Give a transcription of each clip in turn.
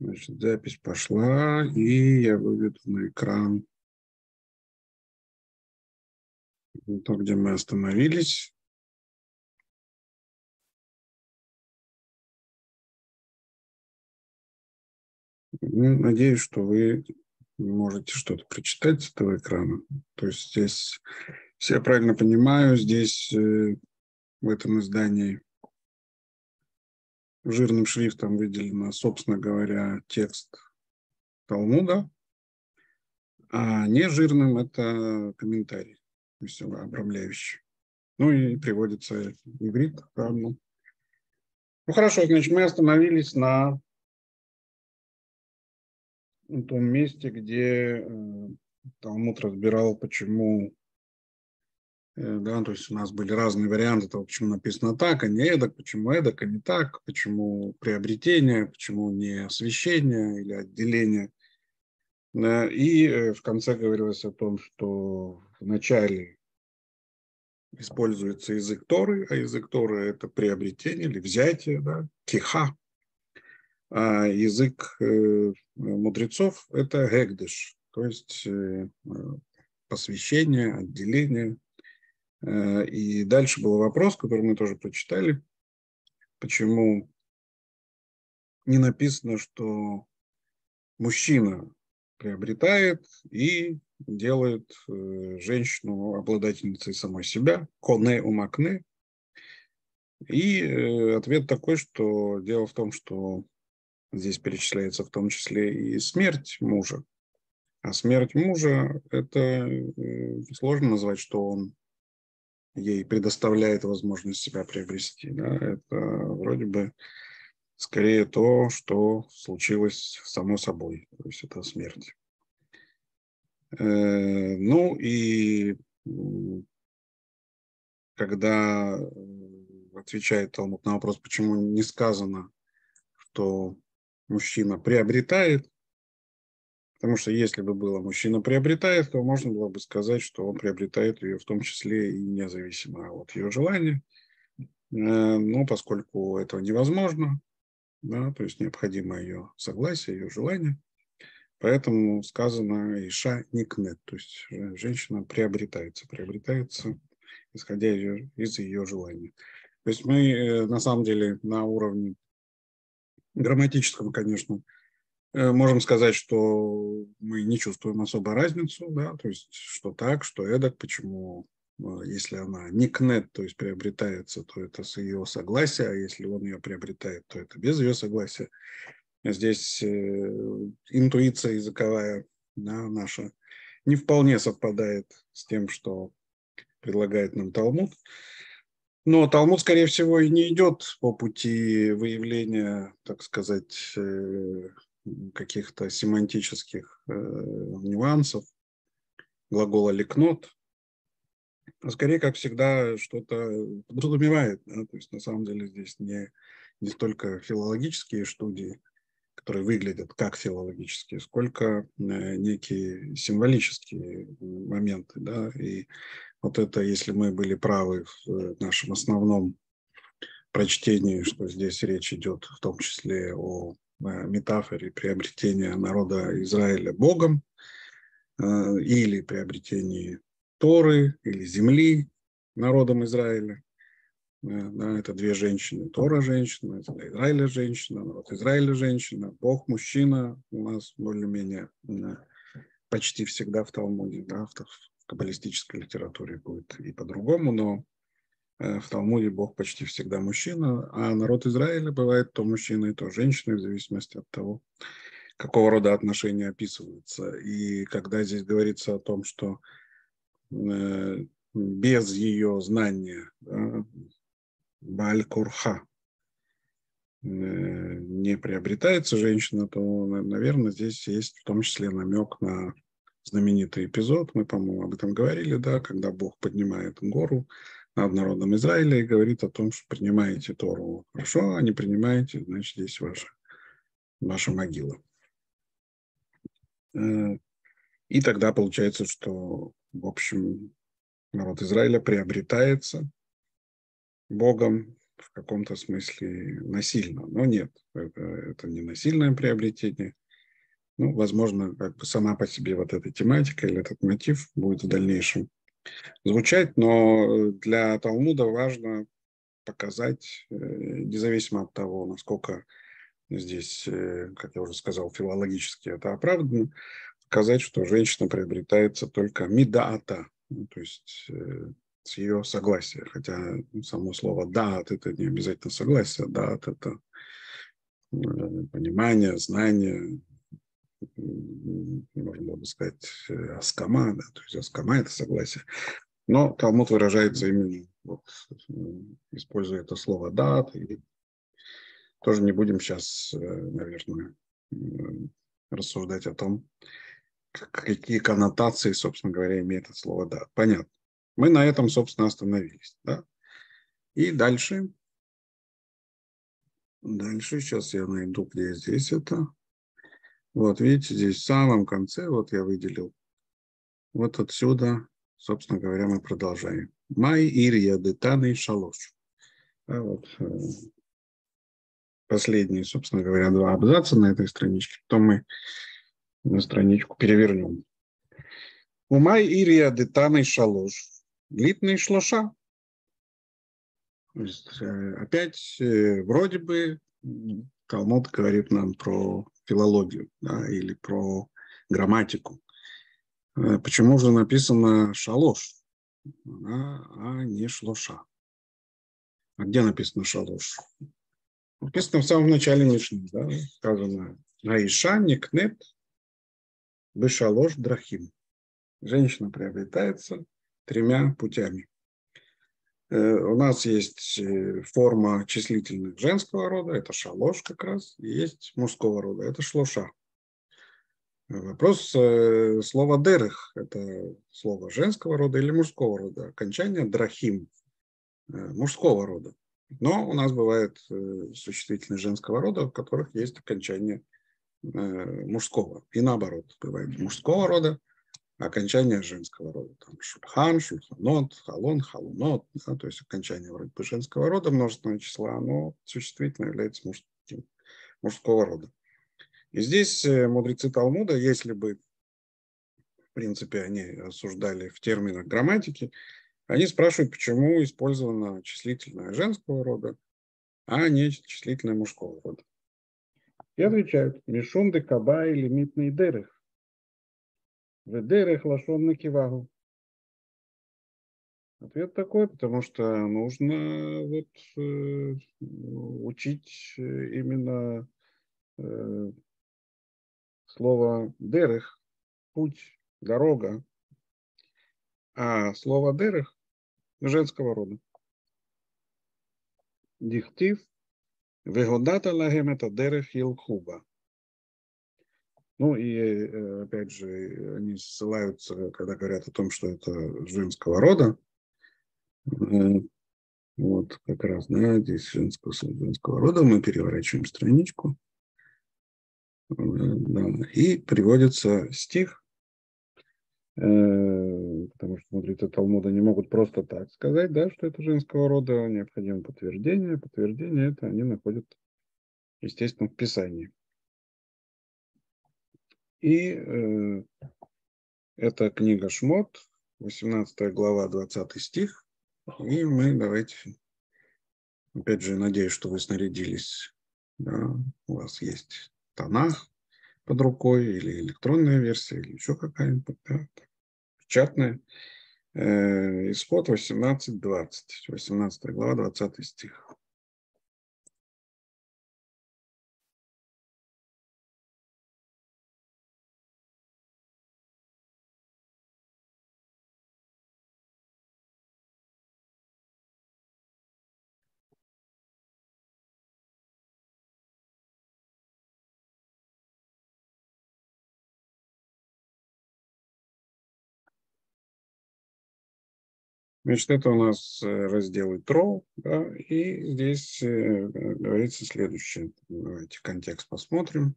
Значит, запись пошла, и я выведу на экран то, где мы остановились. Ну, надеюсь, что вы можете что-то прочитать с этого экрана. То есть здесь, все я правильно понимаю, здесь э, в этом издании жирным шрифтом выделено, собственно говоря, текст Талмуда, а не жирным – это комментарий, то есть обрамляющий. Ну и приводится иврит, правильно. Ну хорошо, значит, мы остановились на том месте, где э, Талмуд разбирал, почему да, то есть у нас были разные варианты того, почему написано так, а не эдак, почему эдак, а не так, почему приобретение, почему не освещение или отделение. И э, в конце говорилось о том, что в начале используется язык Торы, а язык Торы – это приобретение или взятие, да, киха. А язык э, мудрецов – это гегдыш, то есть посвящение, отделение – Э, и дальше был вопрос, который мы тоже прочитали, почему не написано, что мужчина приобретает и делает э, женщину обладательницей самой себя, коне умакне. И э, ответ такой, что дело в том, что здесь перечисляется в том числе и смерть мужа. А смерть мужа – это сложно назвать, что он ей предоставляет возможность себя приобрести. Да, это вроде бы скорее то, что случилось само собой, то есть это смерть. Э, ну и когда отвечает Талмуд на вопрос, почему не сказано, что мужчина приобретает, Потому что если бы было мужчина приобретает, то можно было бы сказать, что он приобретает ее в том числе и независимо от ее желания. Э, но поскольку этого невозможно, да, то есть необходимо ее согласие, ее желание, поэтому сказано «иша никнет», то есть женщина приобретается, приобретается, исходя из ее желания. То есть мы э, на самом деле на уровне грамматическом, конечно, можем сказать, что мы не чувствуем особо разницу, да, то есть что так, что эдак, почему, э, если она не кнет, то есть приобретается, то это с ее согласия, а если он ее приобретает, то это без ее согласия. Здесь э, интуиция языковая да, наша не вполне совпадает с тем, что предлагает нам Талмуд. Но Талмуд, скорее всего, и не идет по пути выявления, так сказать, каких-то семантических э, нюансов глагола «лекнот», а скорее, как всегда, что-то подразумевает. Да? То есть, на самом деле, здесь не, не столько филологические студии, которые выглядят как филологические, сколько э, некие символические моменты. Да? И вот это, если мы были правы в э, нашем основном прочтении, что здесь речь идет в том числе о метафоре приобретения народа Израиля Богом э, или приобретении Торы или земли народом Израиля. Э, да, это две женщины. Тора женщина, это Израиля женщина, народ Израиля женщина, Бог мужчина у нас более-менее э, почти всегда в Талмуде, да, в, в каббалистической литературе будет и по-другому, но Э, в Талмуде Бог почти всегда мужчина, а народ Израиля бывает то мужчиной, то женщиной, в зависимости от того, какого рода отношения описываются. И когда здесь говорится о том, что э, без ее знания да, Баль-Курха э, не приобретается женщина, то, наверное, здесь есть в том числе намек на знаменитый эпизод, мы, по-моему, об этом говорили, да, когда Бог поднимает гору, над народом Израиля и говорит о том, что принимаете Тору хорошо, а не принимаете, значит, здесь ваша, ваша могила. Э, и тогда получается, что, в общем, народ Израиля приобретается Богом в каком-то смысле насильно. Но нет, это, это не насильное приобретение. Ну, возможно, как бы сама по себе вот эта тематика или этот мотив будет в дальнейшем звучать, но для Талмуда важно показать, э, независимо от того, насколько здесь, э, как я уже сказал, филологически это оправдано, сказать, что женщина приобретается только мидаата, ну, то есть э, с ее согласия. Хотя само слово «даат» – это не обязательно согласие, «даат» – это понимание, знание, можно бы сказать, аскама, да, то есть аскама – это согласие. Но Талмуд выражается именно, вот, используя это слово «дат», и тоже не будем сейчас, э, наверное, рассуждать о том, какие коннотации, собственно говоря, имеет это слово «дат». Понятно. Мы на этом, собственно, остановились. Да? И дальше. Дальше, сейчас я найду, где здесь это. Вот, видите, здесь в самом конце, вот я выделил. Вот отсюда, собственно говоря, мы продолжаем. Май ирия детаны шалош. А вот, э, последние, собственно говоря, два абзаца на этой страничке. Потом мы на страничку перевернем. Умай ирия детаны шалош. Литный шлоша. Э, опять э, вроде бы Талмуд говорит нам про филологию да, или про грамматику. Э, почему же написано шалош, а, а не шлоша? А где написано шалош? Написано в самом начале Мишны, да, сказано Аиша никнет бешалош драхим. Женщина приобретается тремя путями. Э, у нас есть э, форма числительных женского рода, это шалош как раз, и есть мужского рода, это шлоша. Вопрос э, слова дерех, это слово женского рода или мужского рода, окончание драхим, мужского рода. Но у нас бывает существительные женского рода, у которых есть окончание мужского. И наоборот, бывает мужского рода, окончание женского рода. Там шульхан, шульханот, халон, халунот. Да, то есть окончание вроде бы женского рода, множественного числа, оно существительно является мужским, мужского рода. И здесь э, мудрецы Талмуда, если бы, в принципе, они осуждали в терминах грамматики, они спрашивают, почему использовано числительное женского рода, а не числительное мужского рода. И отвечают, мишум де каба или лимитный дерех. Ведерех лашон на кивагу. Ответ такой, потому что нужно вот, э, учить именно э, слово дерех, путь, дорога, а слово дерех женского рода. Дихтив, вегодата лагем это дерех елхуба. Ну и э, опять же, они ссылаются, когда говорят о том, что это женского рода. Э, вот как раз, да, здесь женского, женского рода. Мы переворачиваем страничку. Э, да, и приводится стих, потому что мудрецы Талмуда не могут просто так сказать, да, что это женского рода, необходимо подтверждение. Подтверждение это они находят, естественно, в Писании. И э, это книга Шмот, 18 глава, 20 стих. И мы давайте, опять же, надеюсь, что вы снарядились. Да, у вас есть Танах под рукой, или электронная версия, или еще какая-нибудь, да, печатная. Э, исход 18.20, 18 глава, 20 стих. Значит, это у нас э, раздел ИТРО, да, и здесь э, говорится следующее. Давайте контекст посмотрим.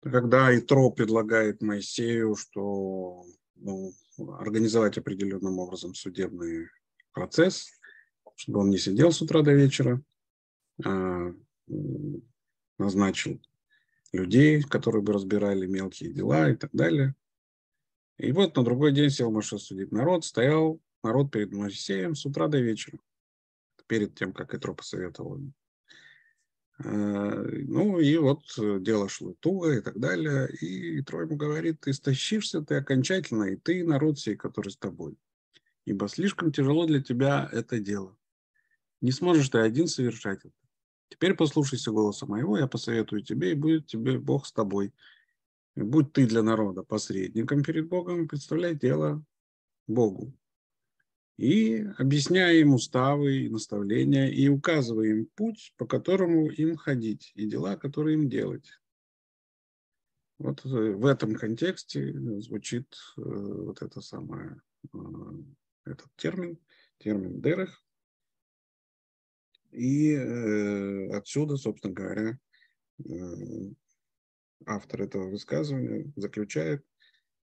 Когда ИТРО предлагает Моисею, что ну, организовать определенным образом судебный процесс, чтобы он не сидел с утра до вечера, а назначил людей, которые бы разбирали мелкие дела и так далее. И вот на другой день сел Моше судить народ, стоял народ перед Моисеем с утра до вечера, перед тем, как Итро посоветовал. Э, ну и вот дело шло туго и так далее. И Итро ему говорит, ты истощишься ты окончательно, и ты, и народ сей, который с тобой. Ибо слишком тяжело для тебя это дело. Не сможешь ты один совершать это. Теперь послушайся голоса моего, я посоветую тебе, и будет тебе Бог с тобой. Будь ты для народа посредником перед Богом, представляй дело Богу. И объясняя им уставы и наставления, и указывая им путь, по которому им ходить, и дела, которые им делать. Вот э, в этом контексте звучит э, вот это самое, э, этот термин, термин «дерех», и э, отсюда, собственно говоря, э, автор этого высказывания заключает,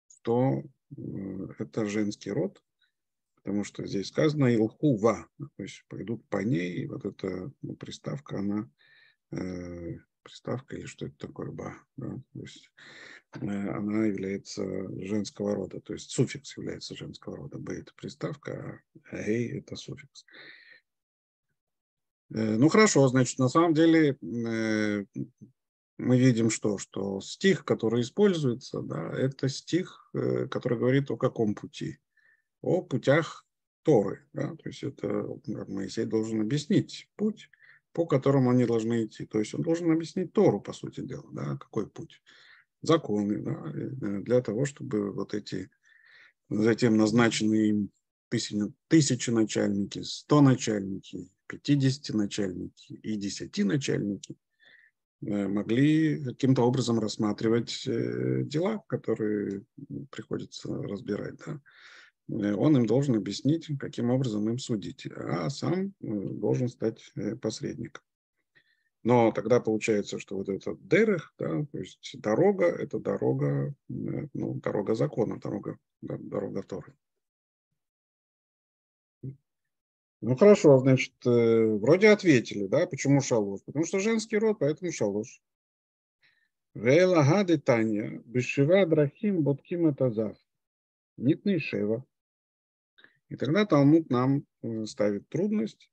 что э, это женский род, потому что здесь сказано «илхува», то есть пойдут по ней, и вот эта ну, приставка, она э, приставка или что это такое ба, да? то есть э, она является женского рода, то есть суффикс является женского рода. Б это приставка, а эй это суффикс. Э, ну хорошо, значит, на самом деле э, мы видим что? Что стих, который используется, да, это стих, э, который говорит о каком пути? О путях Торы. Да? То есть это Моисей должен объяснить путь, по которому они должны идти. То есть он должен объяснить Тору, по сути дела, да, какой путь. Законы, да, для того, чтобы вот эти затем назначенные им тысячи, тысячи начальники, сто начальники, 50 начальники и 10 начальники э, могли каким-то образом рассматривать э, дела, которые приходится разбирать. Да? Э, он им должен объяснить, каким образом им судить, а сам должен стать посредником. Но тогда получается, что вот этот дерех, да, то есть дорога, это дорога, ну, дорога закона, дорога, дорога Торы. Ну хорошо, значит, э, вроде ответили, да, почему шалош? Потому что женский род, поэтому шалош. Вейла гады Таня, бешива драхим ботким атазав. Нитный шева. И тогда Талмуд нам э, ставит трудность,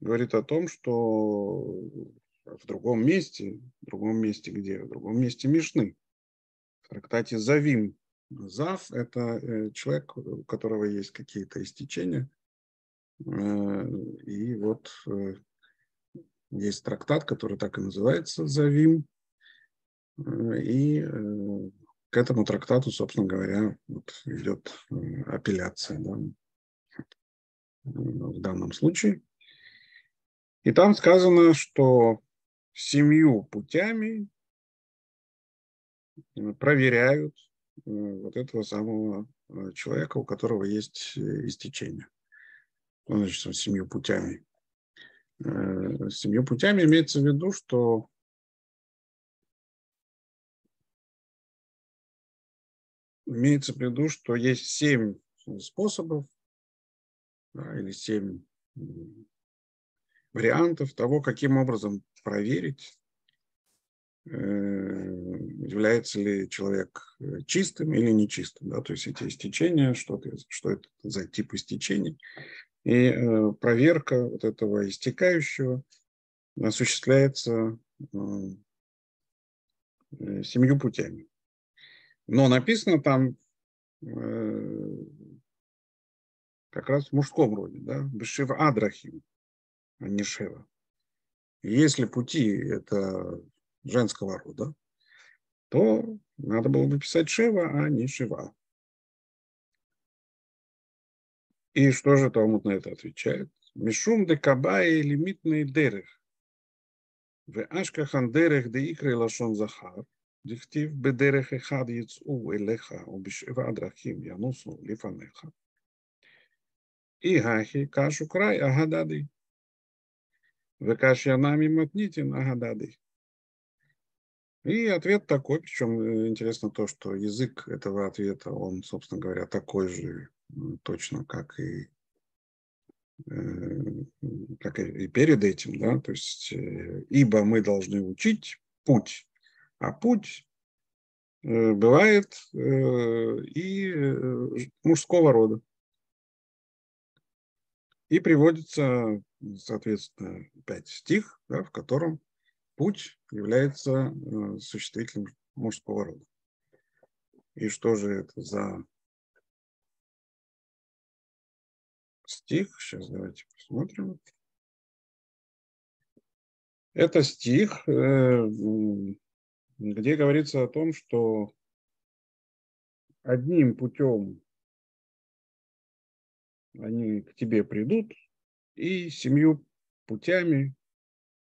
говорит о том, что в другом месте, в другом месте где? В другом месте Мишны. В трактате Завим. Зав – это э, человек, у которого есть какие-то истечения – и вот э, есть трактат, который так и называется «Завим». Э, и к этому трактату, собственно говоря, вот идет апелляция да, в данном случае. И там сказано, что семью путями проверяют вот этого самого человека, у которого есть истечение ну, значит, семью путями. Э, семью путями имеется в виду, что имеется в виду, что есть семь способов да, или семь вариантов того, каким образом проверить, э, является ли человек чистым или нечистым. Да? То есть эти истечения, что, это, что это за тип истечений, и э, проверка вот этого истекающего осуществляется э, э, семью путями. Но написано там как раз в мужском роде, да, Бешива Адрахим, а не Шева. Если пути это женского рода, то надо было бы писать Шева, а не Шива. И что же Талмуд на это отвечает? Мишум де кабае лимитный дерех. В ашкахан дерех де икры лашон захар. Дихтив бедерех эхад яцу элеха убишева адрахим янусу лифанеха. И гахи кашу край агадады. В кашьянами матнитин агадады. И ответ такой, причем э, интересно то, что язык этого ответа, он, собственно говоря, такой же, точно как и как и перед этим, да, то есть, ибо мы должны учить путь, а путь бывает и мужского рода. И приводится, соответственно, опять стих, да, в котором путь является существительным мужского рода. И что же это за стих? Сейчас давайте посмотрим. Это стих, э, где говорится о том, что одним путем они к тебе придут и семью путями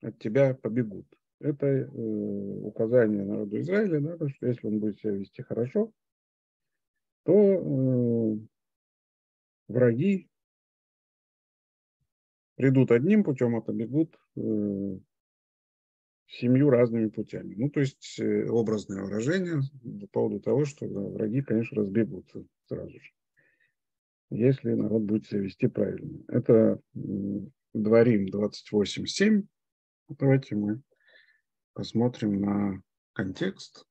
от тебя побегут. Это э, указание народу Израиля, да, что если он будет себя вести хорошо, то э, враги придут одним путем, а побегут э, семью разными путями. Ну, то есть э, образное выражение по поводу того, что да, враги, конечно, разбегутся сразу же, если народ будет себя вести правильно. Это Дворим 28.7. Давайте мы посмотрим на контекст.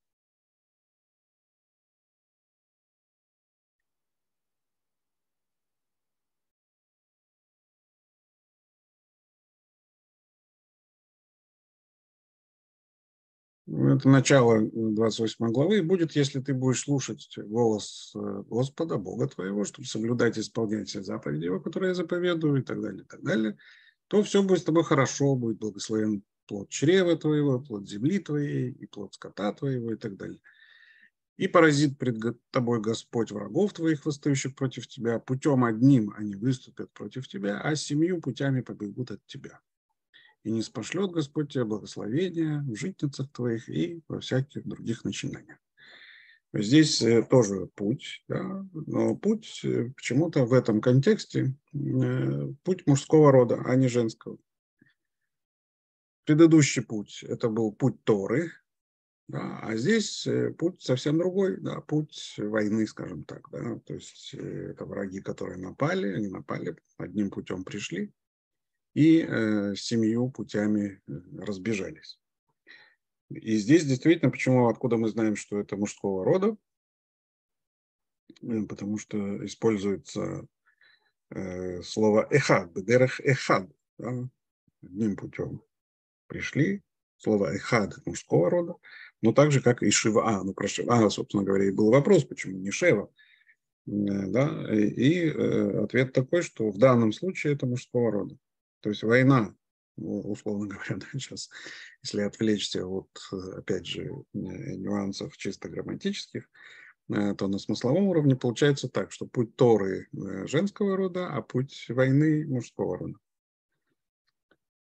Это начало 28 главы. будет, если ты будешь слушать голос э, Господа, Бога твоего, чтобы соблюдать и исполнять все заповеди его, которые я заповедую, и так далее, и так далее, то все будет с тобой хорошо, будет благословен плод чрева твоего, плод земли твоей, и плод скота твоего, и так далее. И поразит пред тобой Господь врагов твоих, восстающих против тебя. Путем одним они выступят против тебя, а семью путями побегут от тебя и не спошлет Господь тебе благословения в житницах твоих и во всяких других начинаниях. Здесь э, тоже путь, да, но путь э, почему-то в этом контексте э, путь мужского рода, а не женского. Предыдущий путь – это был путь Торы, да, а здесь путь совсем другой, да, путь войны, скажем так. Да, то есть это враги, которые напали, они напали, одним путем пришли, и э, семью путями э, разбежались. И здесь действительно, почему, откуда мы знаем, что это мужского рода? Э, потому что используется э, слово эхад, бедерех эхад, да? одним путем пришли, слово эхад мужского рода, но так же, как и Шива. А, ну про Шива, собственно говоря, и был вопрос, почему не Шева. Э, да? И, и э, ответ такой, что в данном случае это мужского рода. То есть война, условно говоря, да, сейчас, если отвлечься от, опять же, нюансов чисто грамматических, э, то на смысловом уровне получается так, что путь Торы э, женского рода, а путь войны мужского рода.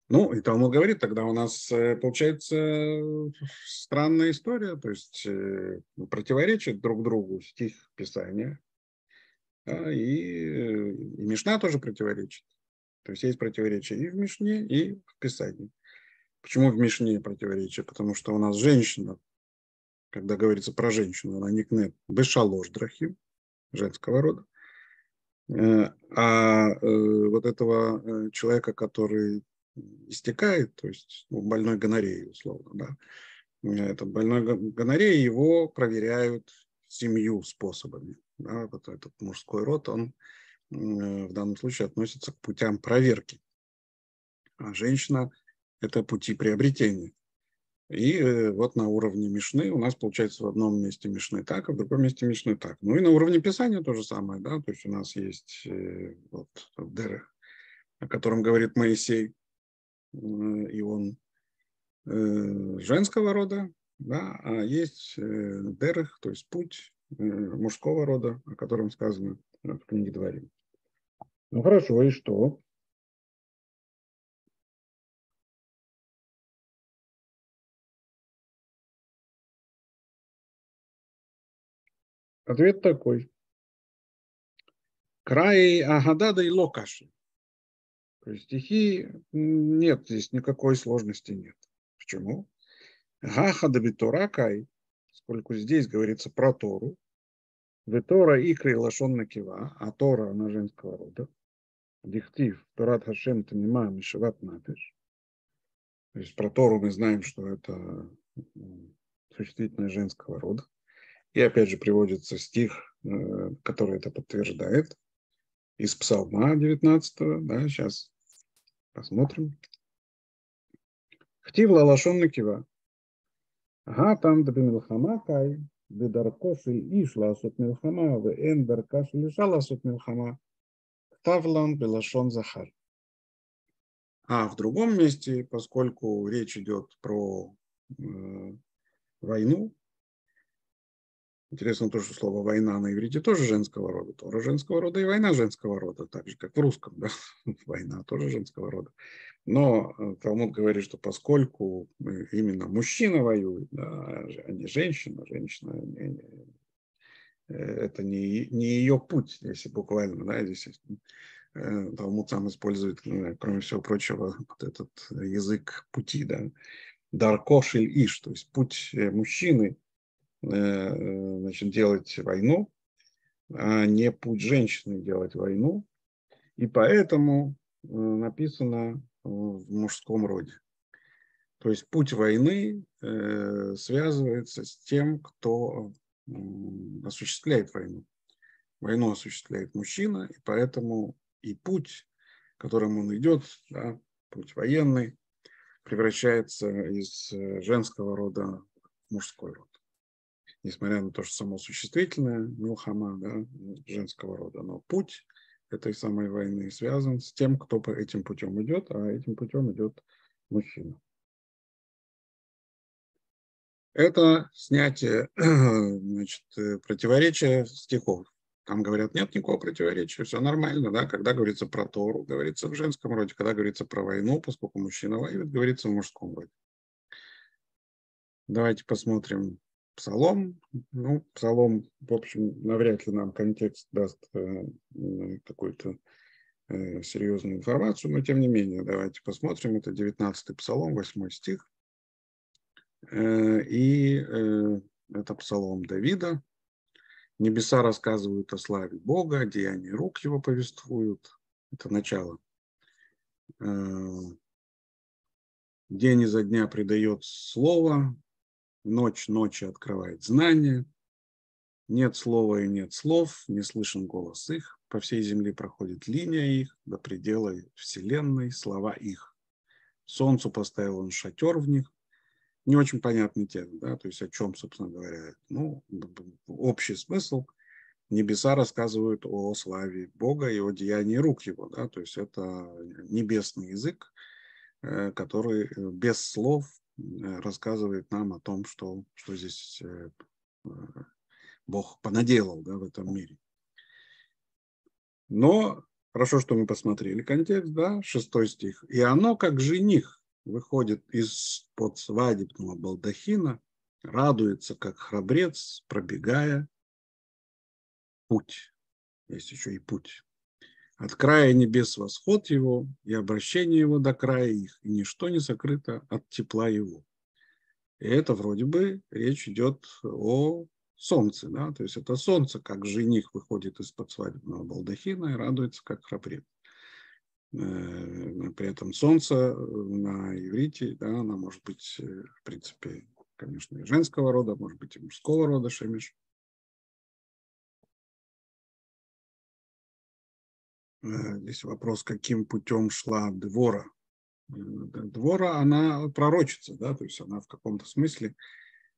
Ну, и Талмуд говорит, тогда у нас э, получается странная история, то есть противоречит друг другу стих Писания, да, и, и Мишна тоже противоречит. То есть есть противоречия и в Мишне, и в Писании. Почему в Мишне противоречие? Потому что у нас женщина, когда говорится про женщину, она никнет бешалош драхим, женского рода. Э, а э, вот этого э, человека, который истекает, то есть ну, больной гонореей, условно, да, этот больной гонореей, его проверяют семью способами. Да, вот этот мужской род, он в данном случае относится к путям проверки. А женщина – это пути приобретения. И э, вот на уровне Мишны у нас получается в одном месте Мишны так, а в другом месте Мишны так. Ну и на уровне Писания то же самое, да, то есть у нас есть э, вот Дерех, о котором говорит Моисей, и он женского рода, да, а есть Дерех, то есть путь мужского рода, о котором сказано в книге Дворим. Ну хорошо, и что? Ответ такой. Край Агадада и Локаши. То есть стихи нет, здесь никакой сложности нет. Почему? Гахада Битора Кай, сколько здесь говорится про Тору, Витора икры лашон накива, а Тора она женского рода. Диктив Турат Хашем Танима Мишават Напиш. То есть про Тору мы знаем, что это существительное женского рода. И опять же приводится стих, э, который это подтверждает, из Псалма 19, да, сейчас посмотрим. Хтив лалашон накива. Ага, там дабин милхама кай, бедарко шель иш ласот милхама, ве эн дарка шель иша милхама. Тавлан Белашон Захар. А в другом месте, поскольку речь идет про э, войну, интересно то, что слово война на иврите тоже женского рода, тоже женского рода и война женского рода, так же как в русском, да, война тоже женского рода. Но э, Талмуд говорит, что поскольку э, именно мужчина воюет, да, а, а не женщина, женщина не, это не, не ее путь, если буквально, да, здесь э, Талмуд сам использует, кроме всего прочего, вот этот язык пути, да, даркошель иш, то есть путь мужчины, значит, делать войну, а не путь женщины делать войну. И поэтому написано в мужском роде. То есть путь войны э, связывается с тем, кто осуществляет войну. Войну осуществляет мужчина, и поэтому и путь, которым он идет, да, путь военный, превращается из э, женского рода в мужской род. Несмотря на то, что само существительное Милхама да, женского рода, но путь этой самой войны связан с тем, кто по этим путем идет, а этим путем идет мужчина. Это снятие значит, противоречия стихов. Там говорят, нет никакого противоречия, все нормально, да, когда говорится про Тору, говорится в женском роде, когда говорится про войну, поскольку мужчина воюет, говорится в мужском роде. Давайте посмотрим Псалом, ну, Псалом, в общем, навряд ли нам контекст даст э, какую-то э, серьезную информацию, но тем не менее, давайте посмотрим. Это 19-й Псалом, 8 стих. Э, и э, это Псалом Давида. Небеса рассказывают о славе Бога, деяния рук его повествуют. Это начало. Э, день изо дня придает слово, Ночь ночи открывает знание. Нет слова и нет слов, не слышен голос их. По всей земле проходит линия их, до предела вселенной слова их. Солнцу поставил он шатер в них. Не очень понятный текст, да, то есть о чем, собственно говоря. Ну, общий смысл. Небеса рассказывают о славе Бога и о деянии рук его, да, то есть это небесный язык, э, который э, без слов Э, рассказывает нам о том, что, что здесь Бог понаделал да, в этом мире. Но хорошо, что мы посмотрели контекст, да, шестой стих. И оно, как жених, выходит из-под свадебного балдахина, радуется, как храбрец, пробегая путь. Есть еще и путь. От края небес восход его, и обращение его до края их, и ничто не сокрыто от тепла его. И это вроде бы речь идет о солнце, да, то есть это солнце, как жених выходит из-под свадебного балдахина и радуется, как храбрец. Э, при этом солнце на иврите, да, она может быть, э, в принципе, конечно, и женского рода, может быть, и мужского рода шемиш. Э, здесь вопрос, каким путем шла Двора. Э, Двора, она пророчится, да, то есть она в каком-то смысле,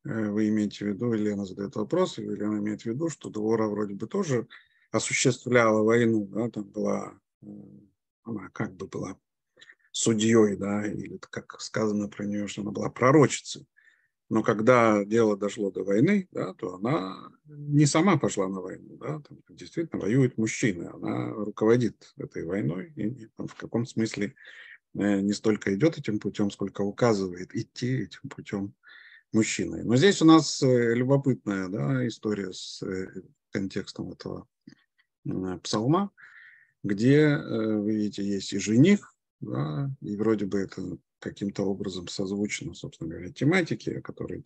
э, вы имеете в виду, или она задает вопрос, или имеет в виду, что Двора вроде бы тоже осуществляла войну, да, там была, она как бы была судьей, да, или как сказано про нее, что она была пророчицей. Но когда дело дошло до войны, да, то она не сама пошла на войну. Да, там действительно воюет мужчина. Она руководит этой войной и, и в каком смысле э, не столько идет этим путем, сколько указывает идти этим путем мужчиной. Но здесь у нас э, любопытная да, история с э, контекстом этого псалма, где, вы видите, есть и жених, да, и вроде бы это каким-то образом созвучно, собственно говоря, тематике, которой,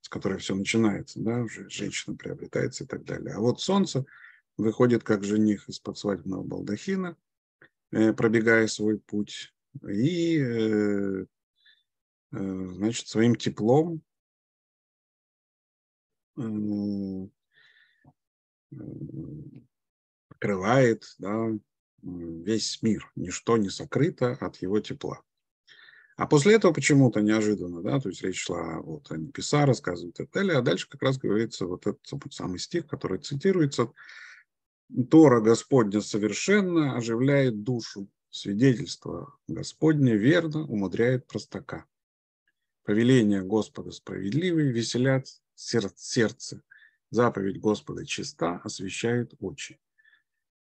с которой все начинается, да, уже женщина приобретается и так далее. А вот солнце выходит как жених из-под свадебного балдахина пробегая свой путь, и, значит, своим теплом покрывает да, весь мир. Ничто не сокрыто от его тепла. А после этого почему-то неожиданно, да, то есть речь шла вот о небеса, рассказывают и далее, а дальше как раз говорится вот этот самый стих, который цитируется. Тора Господня совершенно оживляет душу, свидетельство Господне верно умудряет простака. Повеление Господа справедливые веселят сердце, заповедь Господа чиста, освещает очи.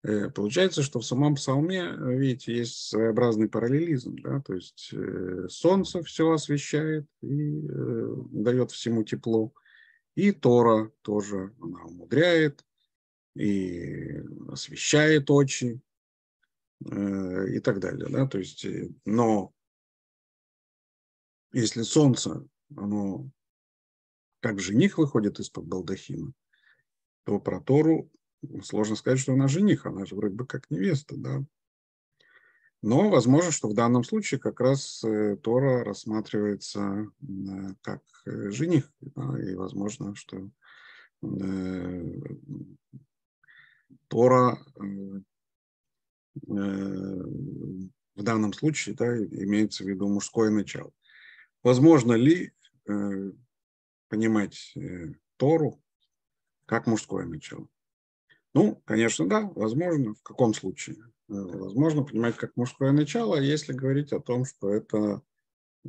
Э, получается, что в самом псалме, видите, есть своеобразный параллелизм, да, то есть э, солнце все освещает и э, дает всему тепло, и Тора тоже, она умудряет и освещает очи и так далее, да, то есть, но если солнце, оно как жених выходит из-под балдахина, то про Тору сложно сказать, что она жених, она же вроде бы как невеста, да. Но возможно, что в данном случае как раз э, Тора рассматривается э, как э, жених, да, и возможно, что Тора в данном случае да, имеется в виду мужское начало. Возможно ли понимать Тору как мужское начало? Ну, конечно, да, возможно. В каком случае? Э, возможно понимать как мужское начало, если говорить о том, что это э,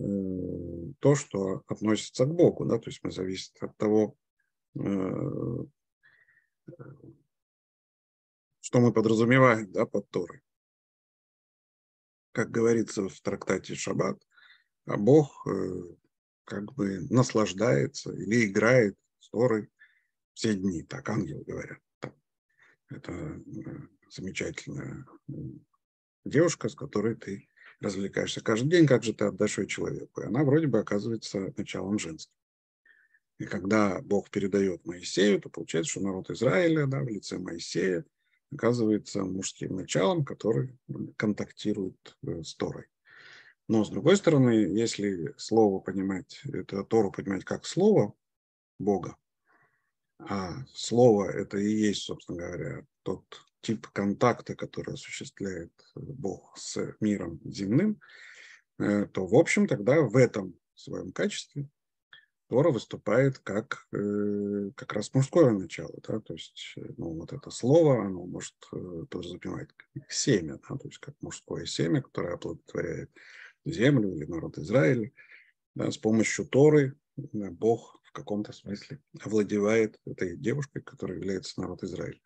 то, что относится к Богу, да, то есть мы зависит от того, э, что мы подразумеваем да, под Торой. Как говорится в трактате Шаббат, а Бог как бы наслаждается или играет с Торой все дни, так ангелы говорят. Это э, замечательная девушка, с которой ты развлекаешься каждый день, как же ты отдашь ее человеку. И она вроде бы оказывается началом женским. И когда Бог передает Моисею, то получается, что народ Израиля да, в лице Моисея оказывается мужским началом, который контактирует э, с Торой. Но, с другой стороны, если слово понимать, это Тору понимать как слово Бога, а слово – это и есть, собственно говоря, тот тип контакта, который осуществляет Бог с миром земным, э, то, в общем, тогда в этом своем качестве Тора выступает как э, как раз мужское начало. Да? То есть ну, вот это слово, оно может э, подразумевать семя, да? то есть как мужское семя, которое оплодотворяет землю или народ Израиля. Да? С помощью Торы Бог в каком-то смысле овладевает этой девушкой, которая является народ Израиль.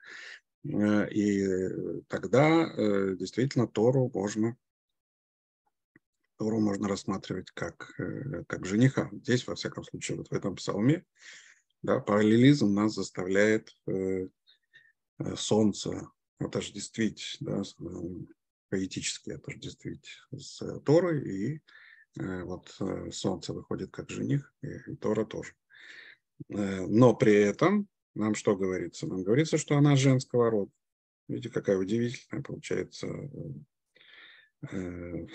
Э, и тогда э, действительно Тору можно Тору можно рассматривать как, э, как жениха. Здесь, во всяком случае, вот в этом псалме, да, параллелизм нас заставляет солнце отождествить, да, поэтически отождествить с Торой, и вот солнце выходит как жених, и Тора тоже. Э, но при этом нам что говорится? Нам говорится, что она женского рода. Видите, какая удивительная получается э,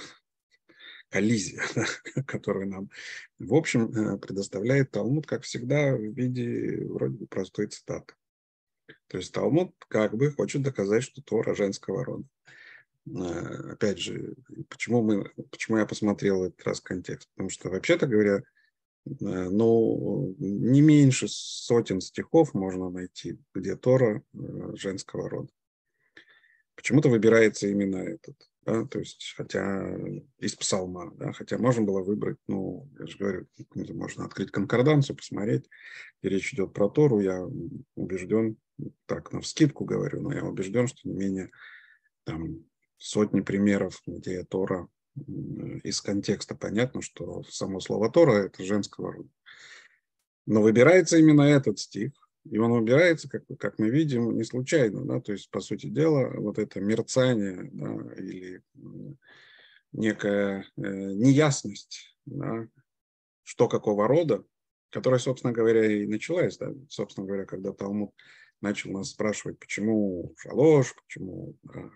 коллизия, которую нам, в общем, э, предоставляет Талмуд, как всегда, в виде вроде бы простой цитаты. То есть Талмуд как бы хочет доказать, что Тора женского рода. Опять же, почему, мы, почему я посмотрел этот раз контекст? Потому что, вообще-то говоря, ну, не меньше сотен стихов можно найти, где Тора э, женского рода. Почему-то выбирается именно этот, да, то есть, хотя из псалма, да, хотя можно было выбрать, ну, я же говорю, можно открыть конкорданцию, посмотреть, и речь идет про Тору, я убежден, так, на вскидку говорю, но я убежден, что не менее там сотни примеров, где Тора из контекста понятно, что само слово Тора – это женского рода. Но выбирается именно этот стих, и он выбирается, как, как мы видим, не случайно. Да? То есть, по сути дела, вот это мерцание да, или некая э, неясность, да, что какого рода, которая, собственно говоря, и началась. Да? Собственно говоря, когда Талмуд начал нас спрашивать, почему шалош, почему да,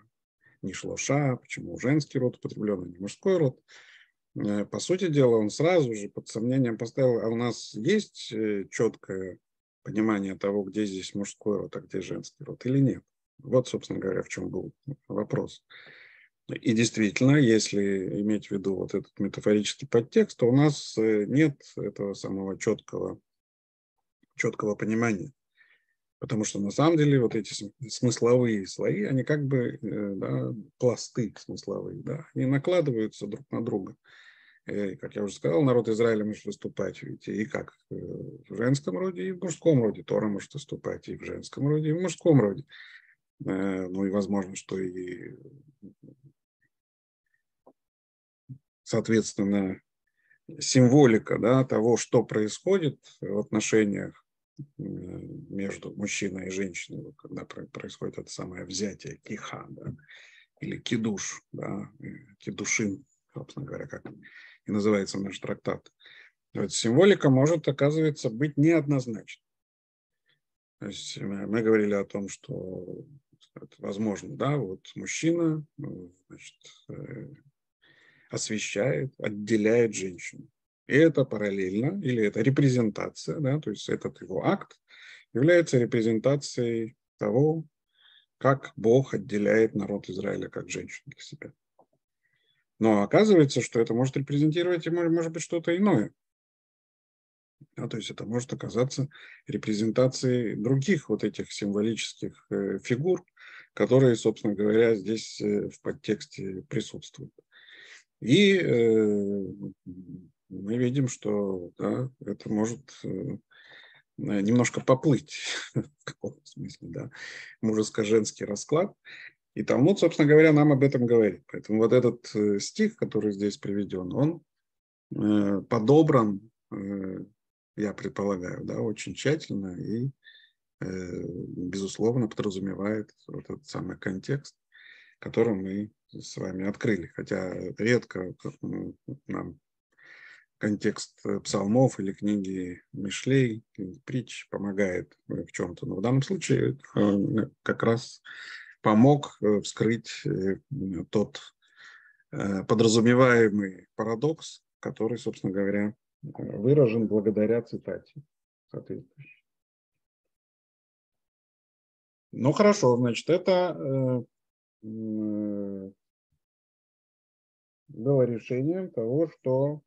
не шлоша, почему женский род употреблен, а не мужской род. Э, по сути дела, он сразу же под сомнением поставил, а у нас есть э, четкое понимание того, где здесь мужской род, а где женский род, или нет. Вот, собственно говоря, в чем был вопрос. И действительно, если иметь в виду вот этот метафорический подтекст, то у нас э, нет этого самого четкого, четкого понимания. Потому что на самом деле вот эти смысловые слои, они как бы да, пласты смысловые, да, они накладываются друг на друга. И, как я уже сказал, народ Израиля может выступать видите, и как э, в женском роде, и в мужском роде. Тора может выступать и в женском роде, и в мужском роде. Э, ну и возможно, что и соответственно символика да, того, что происходит в отношениях э, между мужчиной и женщиной, когда происходит это самое взятие киха, да, или кидуш, да, кидушин, собственно говоря, как и называется наш трактат. Вот символика может, оказывается, быть неоднозначной. То есть мы говорили о том, что это возможно, да, вот мужчина ну, значит, э, освещает, отделяет женщину. И это параллельно, или это репрезентация, да, то есть этот его акт является репрезентацией того, как Бог отделяет народ Израиля как женщину для себя. Но оказывается, что это может репрезентировать и может, может быть что-то иное. Да, то есть это может оказаться репрезентацией других вот этих символических э, фигур, которые, собственно говоря, здесь э, в подтексте присутствуют. И э, мы видим, что да, это может э, немножко поплыть в каком-то смысле, да, мужеско-женский расклад. И Талмуд, собственно говоря, нам об этом говорит. Поэтому вот этот э, стих, который здесь приведен, он э, подобран, я предполагаю, да, очень тщательно и, безусловно, подразумевает вот этот самый контекст, который мы с вами открыли. Хотя редко нам контекст псалмов или книги Мишлей, притч помогает в чем-то. Но в данном случае как раз помог э, вскрыть э, тот э, подразумеваемый парадокс, который, собственно говоря, выражен благодаря цитате соответствующей. Ну хорошо, значит, это было решением того, что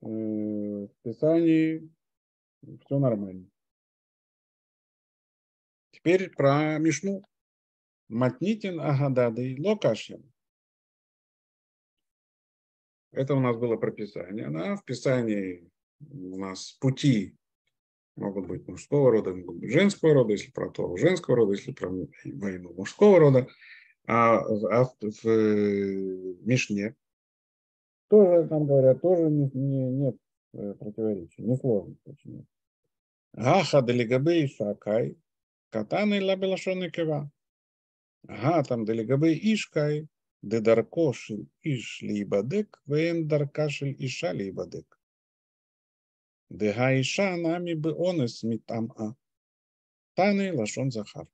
в Писании все нормально. Теперь про Мишну. Матнитин Агадады Локашин. Это у нас было прописание. Да? В Писании у нас пути могут быть мужского рода, могут быть женского рода, если про то женского рода, если про войну мужского рода. А, а в, в Мишне тоже, там говорят, тоже не, не, нет э, противоречий, не сложно очень. Гаха Делигабей Шакай Катаны ла белашон кева. Гатам делегабей ишкай, де даркошель иш либадек, вен даркашель иша либадек. Де гаиша нами бы онес митам а. Таны лашон захар.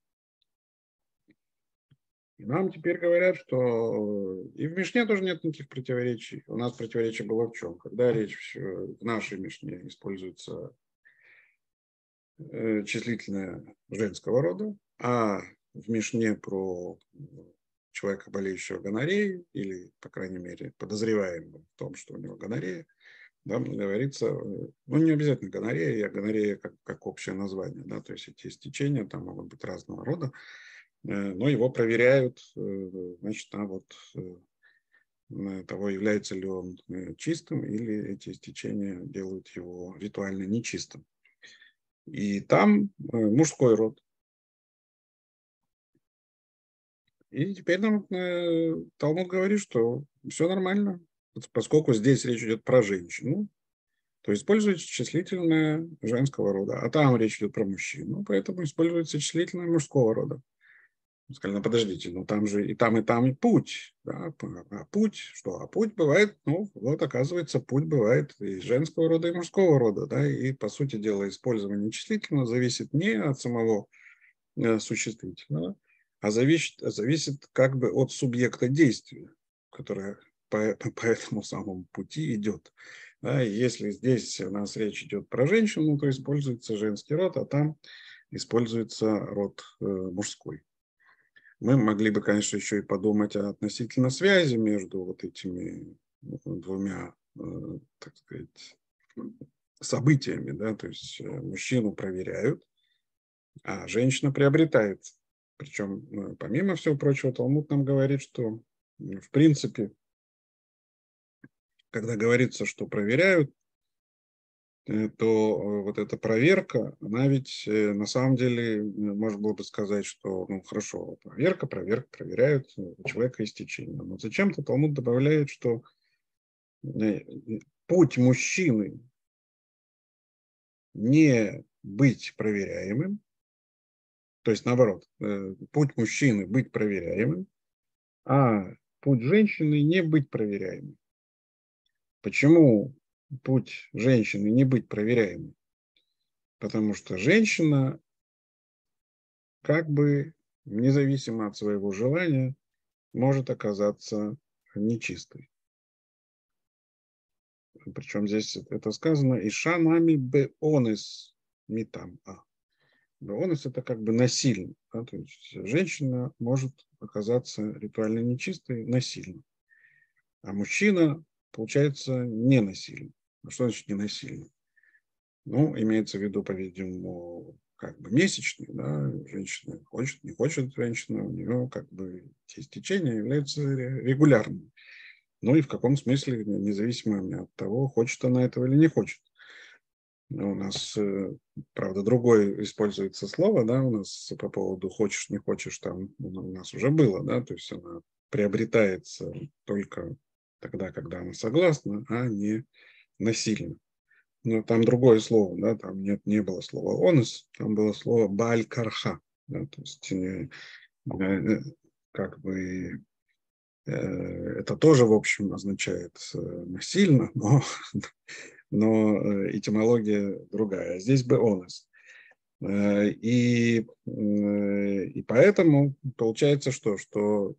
И нам теперь говорят, что и в Мишне тоже нет никаких противоречий. У нас противоречие было в чем? Когда речь в нашей Мишне используется Э, числительное женского рода, а в Мишне про человека, болеющего гонореей, или, по крайней мере, подозреваемого в том, что у него гонорея, да, говорится, э, ну, не обязательно гонорея, а гонорея как, как общее название, да, то есть эти истечения там могут быть разного рода, э, но его проверяют, значит, на вот того, является ли он чистым, или эти истечения делают его ритуально нечистым. И там э, мужской род. И теперь нам э, Талмуд говорит, что все нормально, поскольку здесь речь идет про женщину, то используется числительное женского рода, а там речь идет про мужчину, поэтому используется числительное мужского рода. Сказали, ну подождите, ну там же и там, и там и путь. Да? А путь, что? А путь бывает, ну вот оказывается, путь бывает и женского рода, и мужского рода. Да? И по сути дела использование числительного зависит не от самого э, существительного, а зависит, зависит как бы от субъекта действия, которое по, по этому самому пути идет. Да, если здесь у нас речь идет про женщину, то используется женский род, а там используется род э, мужской. Мы могли бы, конечно, еще и подумать относительно связи между вот этими двумя, э, так сказать, событиями. Да? То есть э, мужчину проверяют, а женщина приобретает. Причем, э, помимо всего прочего, Талмуд нам говорит, что в принципе, когда говорится, что проверяют, то э, вот эта проверка, она ведь э, на самом деле, можно было бы сказать, что, ну, хорошо, проверка, проверка, проверяют человека истечение. Но зачем-то Талмуд добавляет, что путь мужчины не быть проверяемым, то есть наоборот, путь мужчины быть проверяемым, а путь женщины не быть проверяемым. Почему путь женщины не быть проверяемой. Потому что женщина как бы независимо от своего желания может оказаться нечистой. Причем здесь это сказано и шанами беонес митам. А. Беонес это как бы насильно. Да? То есть женщина может оказаться ритуально нечистой насильно. А мужчина получается ненасильно. Ну, что значит ненасильно? Ну, имеется в виду, по-видимому, как бы месячный, да, женщина хочет, не хочет женщина, у нее как бы есть течение является регулярным. Ну и в каком смысле, независимо от того, хочет она этого или не хочет. У нас, э, правда, другое используется слово, да, у нас по поводу хочешь, не хочешь, там у нас уже было, да, то есть она приобретается только тогда, когда она согласна, а не насильно. Но там другое слово, да, там нет, не было слова онес, там было слово баль-карха, да, то есть э, э, как бы э, это тоже, в общем, означает насильно, но, но этимология другая. А здесь бы онес. И, и поэтому получается что? Что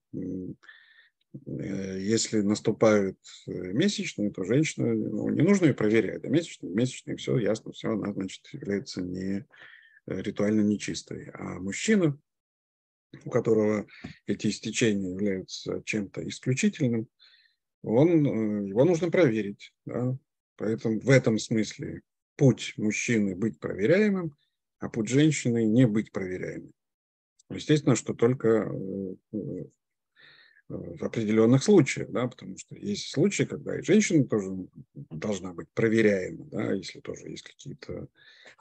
если наступают э, месячные, то женщина, ну, не нужно ее проверять, да, месячные, месячные, все ясно, все, она, значит, является не э, ритуально нечистой. А мужчина, у которого эти истечения являются чем-то исключительным, он, его нужно проверить. Да? Поэтому в этом смысле путь мужчины быть проверяемым, а путь женщины не быть проверяемым. Естественно, что только в определенных случаях, да, потому что есть случаи, когда и женщина тоже должна быть проверяема, да, если тоже есть какие-то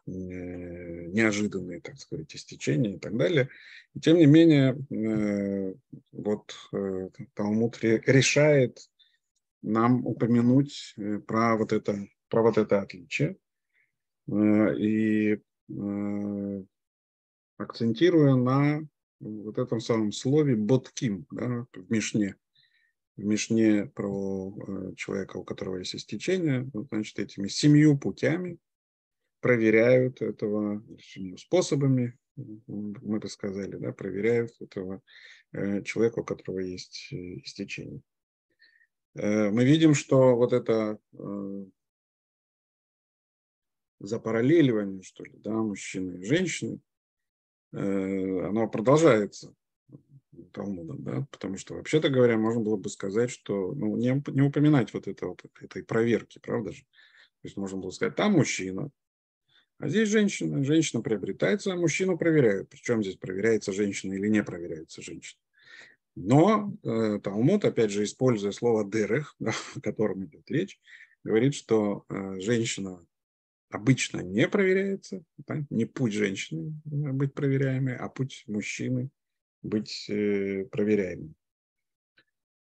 э, неожиданные, так сказать, истечения и так далее. И тем не менее, э, вот э, Талмуд решает нам упомянуть про вот это, про вот это отличие и акцентируя на вот этом самом слове ботким да, в Мишне. В Мишне про э, человека, у которого есть истечение, значит, этими семью путями проверяют этого, способами, мы бы сказали, да, проверяют этого э, человека, у которого есть э, истечение. Мы видим, что вот это запараллеливание, что ли, да, мужчины и женщины, оно продолжается Талмудом, да, потому что, вообще-то говоря, можно было бы сказать, что, ну, не, не упоминать вот это, вот этой проверки, правда же? То есть можно было сказать, там мужчина, а здесь женщина. Женщина приобретается, а мужчину проверяют. Причем здесь проверяется женщина или не проверяется женщина. Но э, Талмуд, опять же, используя слово «дырых», да, о котором идет речь, говорит, что э, женщина обычно не проверяется. Да? Не путь женщины быть проверяемой, а путь мужчины быть э, проверяемым.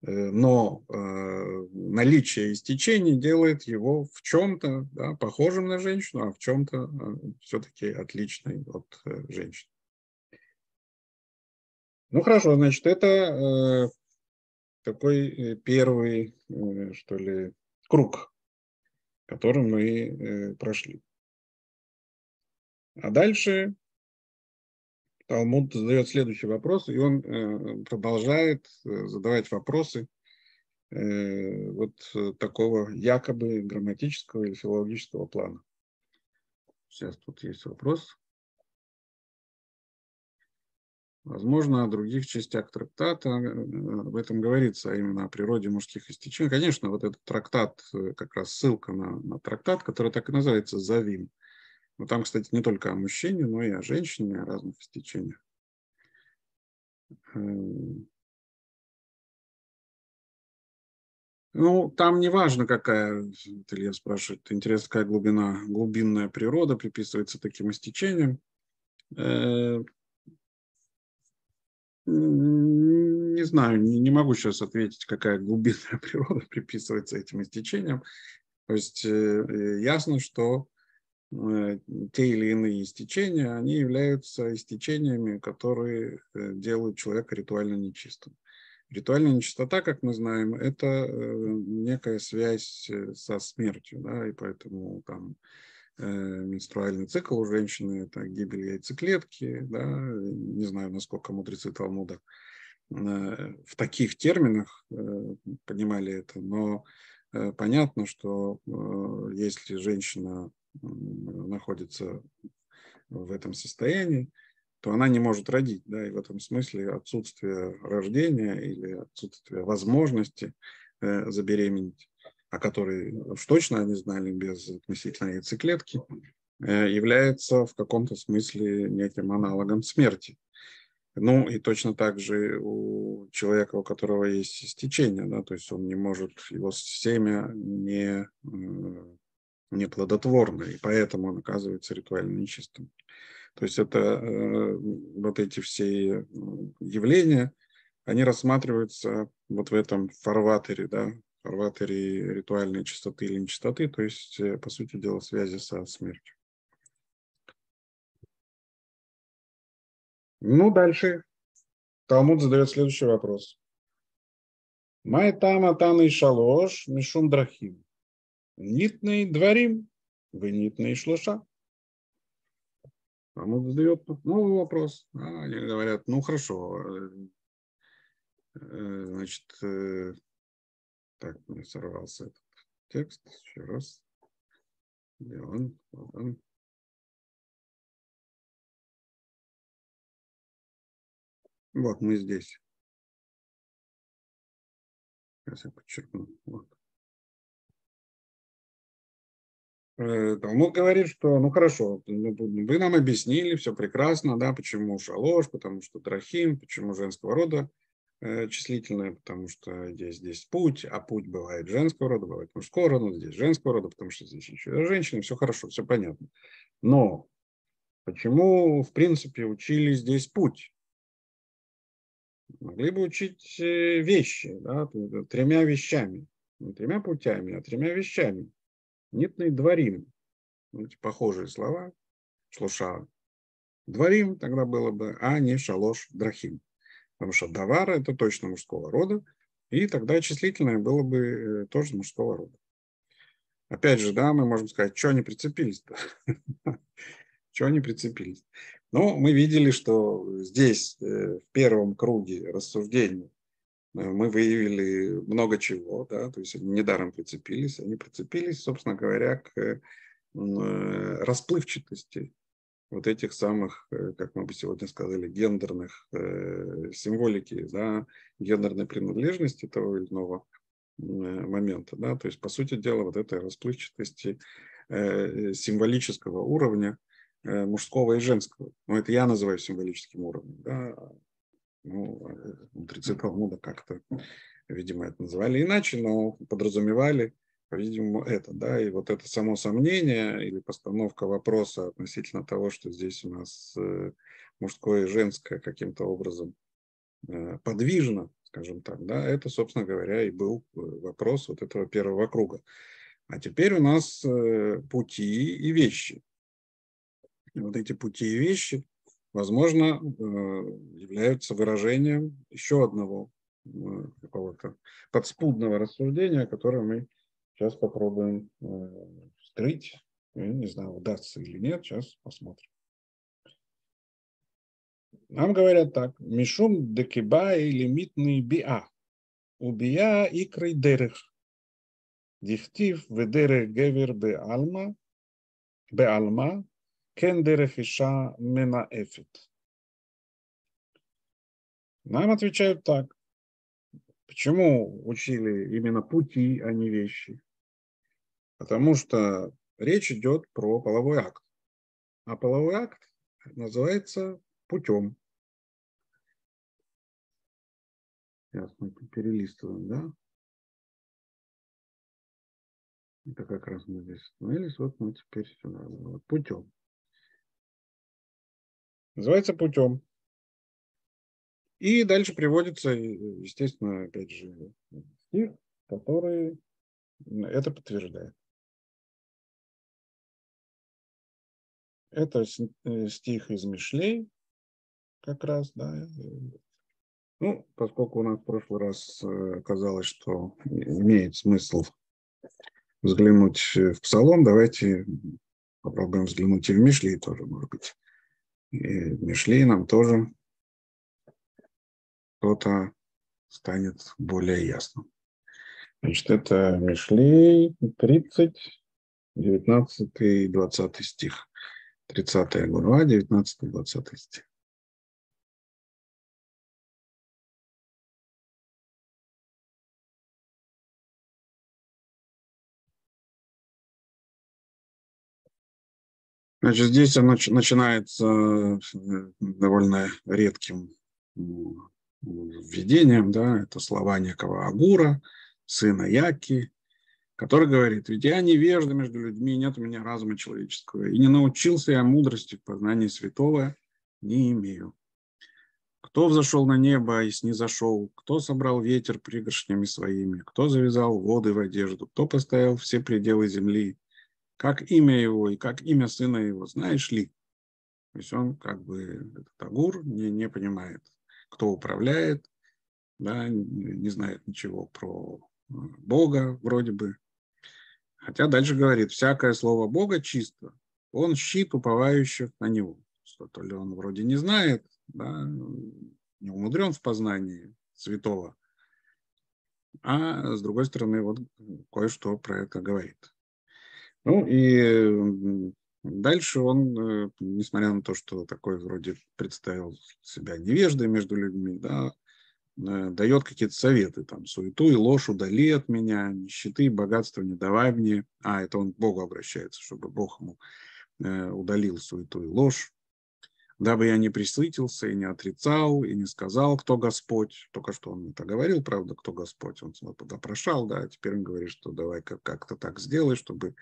Э, но э, наличие истечений делает его в чем-то да, похожим на женщину, а в чем-то э, все-таки отличной от э, женщины. Ну хорошо, значит, это э, такой э, первый, э, что ли, круг который мы э, прошли. А дальше Талмуд задает следующий вопрос, и он э, продолжает э, задавать вопросы вот такого якобы грамматического или филологического плана. Сейчас тут есть вопрос. Возможно, о других частях трактата об этом говорится, а именно о природе мужских истечений. Конечно, вот этот трактат, как раз ссылка на, на трактат, который так и называется «Завим». Но там, кстати, не только о мужчине, но и о женщине, о разных истечениях. Ну, там не важно, какая, Илья спрашивает, интересно, какая глубина, глубинная природа приписывается таким истечениям. Не знаю, не, не могу сейчас ответить, какая глубинная природа приписывается этим истечениям. То есть э, э, ясно, что Э, те или иные истечения, они являются истечениями, которые делают человека ритуально нечистым. Ритуальная нечистота, как мы знаем, это некая связь со смертью, да, и поэтому там менструальный цикл у женщины – это гибель яйцеклетки, да, не знаю, насколько мудрецы Талмуда в таких терминах понимали это, но понятно, что если женщина находится в этом состоянии, то она не может родить. Да, и в этом смысле отсутствие рождения или отсутствие возможности э, забеременеть, о которой уж точно они знали без относительно яйцеклетки, э, является в каком-то смысле неким аналогом смерти. Ну и точно так же у человека, у которого есть истечение, да, то есть он не может, его семя не э, неплодотворно, и поэтому он оказывается ритуально нечистым. То есть это э, вот эти все явления, они рассматриваются вот в этом фарватере, да, фарватере ритуальной чистоты или нечистоты, то есть, э, по сути дела, связи со смертью. Ну, дальше Талмуд задает следующий вопрос. Майтама таны шалош мишум драхим. Нитный дворим, вы нитный шлуша. Кому задает новый вопрос. А, они говорят, ну хорошо, э, э, значит, так, мне сорвался этот текст, еще раз. Где он? Вот он. Вот мы здесь. Сейчас я подчеркну. Вот. Э, Талмуд говорит, что, ну хорошо, ну, вы нам объяснили, все прекрасно, да, почему шалош, потому что трахим, почему женского рода числительное, потому что здесь, здесь путь, а путь бывает женского рода, бывает мужского рода, здесь женского рода, потому что здесь еще женщины, все хорошо, все понятно. Но почему, в принципе, учили здесь путь? Могли бы учить э, вещи, да, тремя вещами, не тремя путями, а тремя вещами. Нитный дворим. Эти похожие слова. Шлуша. Дворим тогда было бы, а не шалош драхим. Потому что давара это точно мужского рода. И тогда числительное было бы э, тоже мужского рода. Опять же, да, мы можем сказать, что они прицепились-то? Что они прицепились? Но мы видели, что здесь, э, в первом круге рассуждений, Э, мы выявили много чего, да, то есть они недаром прицепились, они прицепились, собственно говоря, к расплывчатости вот этих самых, э, как мы бы сегодня сказали, гендерных символики, да, гендерной принадлежности того или иного момента, да, то есть, по сути дела, вот этой расплывчатости символического уровня мужского и женского. Ну, это я называю символическим уровнем, да, ну, мудрецы Талмуда как-то, видимо, это называли иначе, но подразумевали, по-видимому, это, да, и вот это само сомнение или постановка вопроса относительно того, что здесь у нас э, мужское и женское каким-то образом э, подвижно, скажем так, да, это, собственно говоря, и был э, вопрос вот этого первого круга. А теперь у нас пути и вещи. И вот эти пути и вещи – возможно, являются выражением еще одного какого-то подспудного рассуждения, которое мы сейчас попробуем э, вскрыть. Не знаю, удастся или нет, сейчас посмотрим. Нам говорят так. Мишум декиба и лимитный биа. Убия и крайдерех. Дихтив ведерех гевер бе-алма. Бе-алма. Кен дерех иша мена эфит. Нам отвечают так. Почему учили именно пути, а не вещи? Потому что речь идет про половой акт. А половой акт называется путем. Сейчас мы перелистываем, да? Это как раз мы здесь остановились. Вот мы теперь сюда. Вот, путем. Называется путем. И дальше приводится, естественно, опять же, стих, который это подтверждает. Это э, стих из Мишлей, как раз, да. Ну, поскольку у нас в прошлый раз э, казалось, что имеет смысл взглянуть в Псалом, давайте попробуем взглянуть и в Мишлей тоже, может быть. И в Мишлей нам тоже что-то станет более ясным. Значит, это Мишлей 30, 19 и 20 стих. 30 глава, 19-20 стих. Значит, здесь начинается э, довольно редким введением, да, это слова некого Агура, сына Яки, который говорит, ведь я невежда между людьми, нет у меня разума человеческого, и не научился я мудрости в познании святого, не имею. Кто взошел на небо и снизошел, кто собрал ветер пригоршнями своими, кто завязал воды в одежду, кто поставил все пределы земли, как имя его и как имя сына его, знаешь ли? То есть он как бы, этот Агур, не, не понимает, кто управляет, да, не знает ничего про э, Бога вроде бы, Хотя дальше говорит, всякое слово Бога чисто, он щит уповающих на него. Что то ли он вроде не знает, да, не умудрен в познании святого, а с другой стороны вот кое-что про это говорит. Ну и дальше он, э, несмотря на то, что такой вроде представил себя невеждой между людьми, да, дает какие-то советы, там, суету и ложь удали от меня, нищеты и богатства не давай мне. А, это он к Богу обращается, чтобы Бог ему э, удалил суету и ложь. Дабы я не присытился и не отрицал, и не сказал, кто Господь. Только что он это говорил, правда, кто Господь. Он допрошал, да, а теперь он говорит, что давай как-то так сделай, чтобы,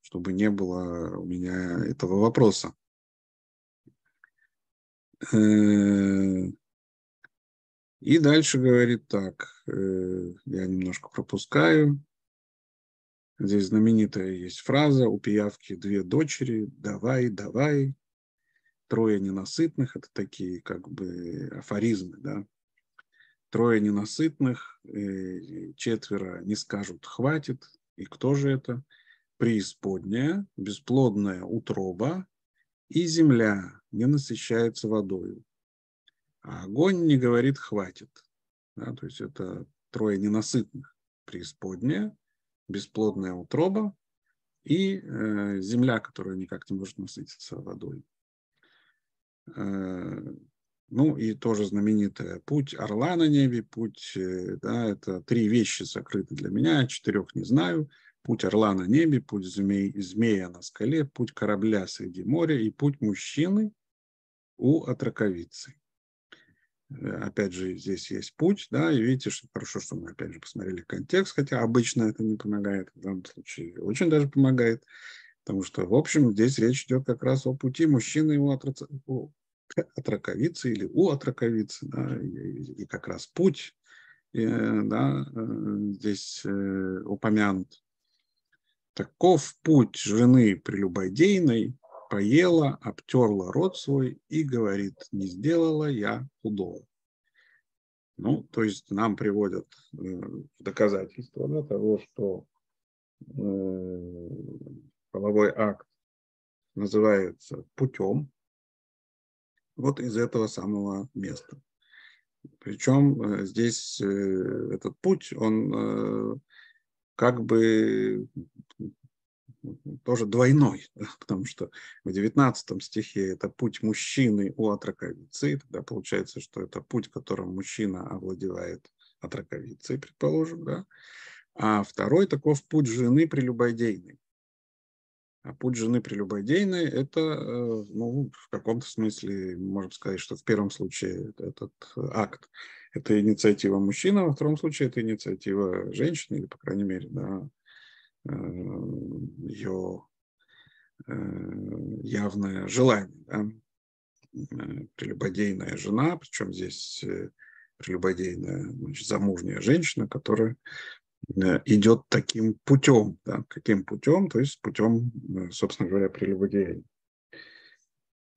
чтобы не было у меня этого вопроса. И дальше говорит так, э, я немножко пропускаю. Здесь знаменитая есть фраза у пиявки две дочери, давай, давай, трое ненасытных, это такие как бы афоризмы, да. Трое ненасытных, э, четверо не скажут хватит, и кто же это? Преисподняя, бесплодная утроба и земля не насыщается водой. А огонь не говорит «хватит». Да, то есть это трое ненасытных. Преисподняя, бесплодная утроба и э, земля, которая никак не может насытиться водой. Э, ну и тоже знаменитая путь орла на небе, путь, э, да, это три вещи сокрыты для меня, четырех не знаю. Путь орла на небе, путь змей, змея на скале, путь корабля среди моря и путь мужчины у отраковицы. Э, опять же, здесь есть путь, да, и видите, что хорошо, что мы опять же посмотрели контекст, хотя обычно это не помогает, в данном случае очень даже помогает, потому что, в общем, здесь речь идет как раз о пути мужчины у, отрац... от раковицы или у отраковицы, да, и, и как раз путь, и, э, да, э, здесь упомянут. Таков путь жены прелюбодейной, поела, обтерла рот свой и говорит, не сделала я худого. Ну, то есть нам приводят э, доказательства да, того, что э, половой акт называется путем. вот из этого самого места. Причем э, здесь э, этот путь, он как бы тоже двойной, потому что в 19 стихе это путь мужчины у отраковицы, тогда получается, что это путь, которым мужчина овладевает отраковицей, предположим, да, а второй таков путь жены прелюбодейной. А путь жены прелюбодейной – это, э, ну, в каком-то смысле, можно сказать, что в первом случае этот акт – это инициатива мужчины, а во втором случае это инициатива женщины, или, по крайней мере, да, ее э, явное желание. Да? Э, прелюбодейная жена, причем здесь прелюбодейная, значит, замужняя женщина, которая идет таким путем. Да? Каким путем? То есть путем, э, собственно говоря, прелюбодеяния.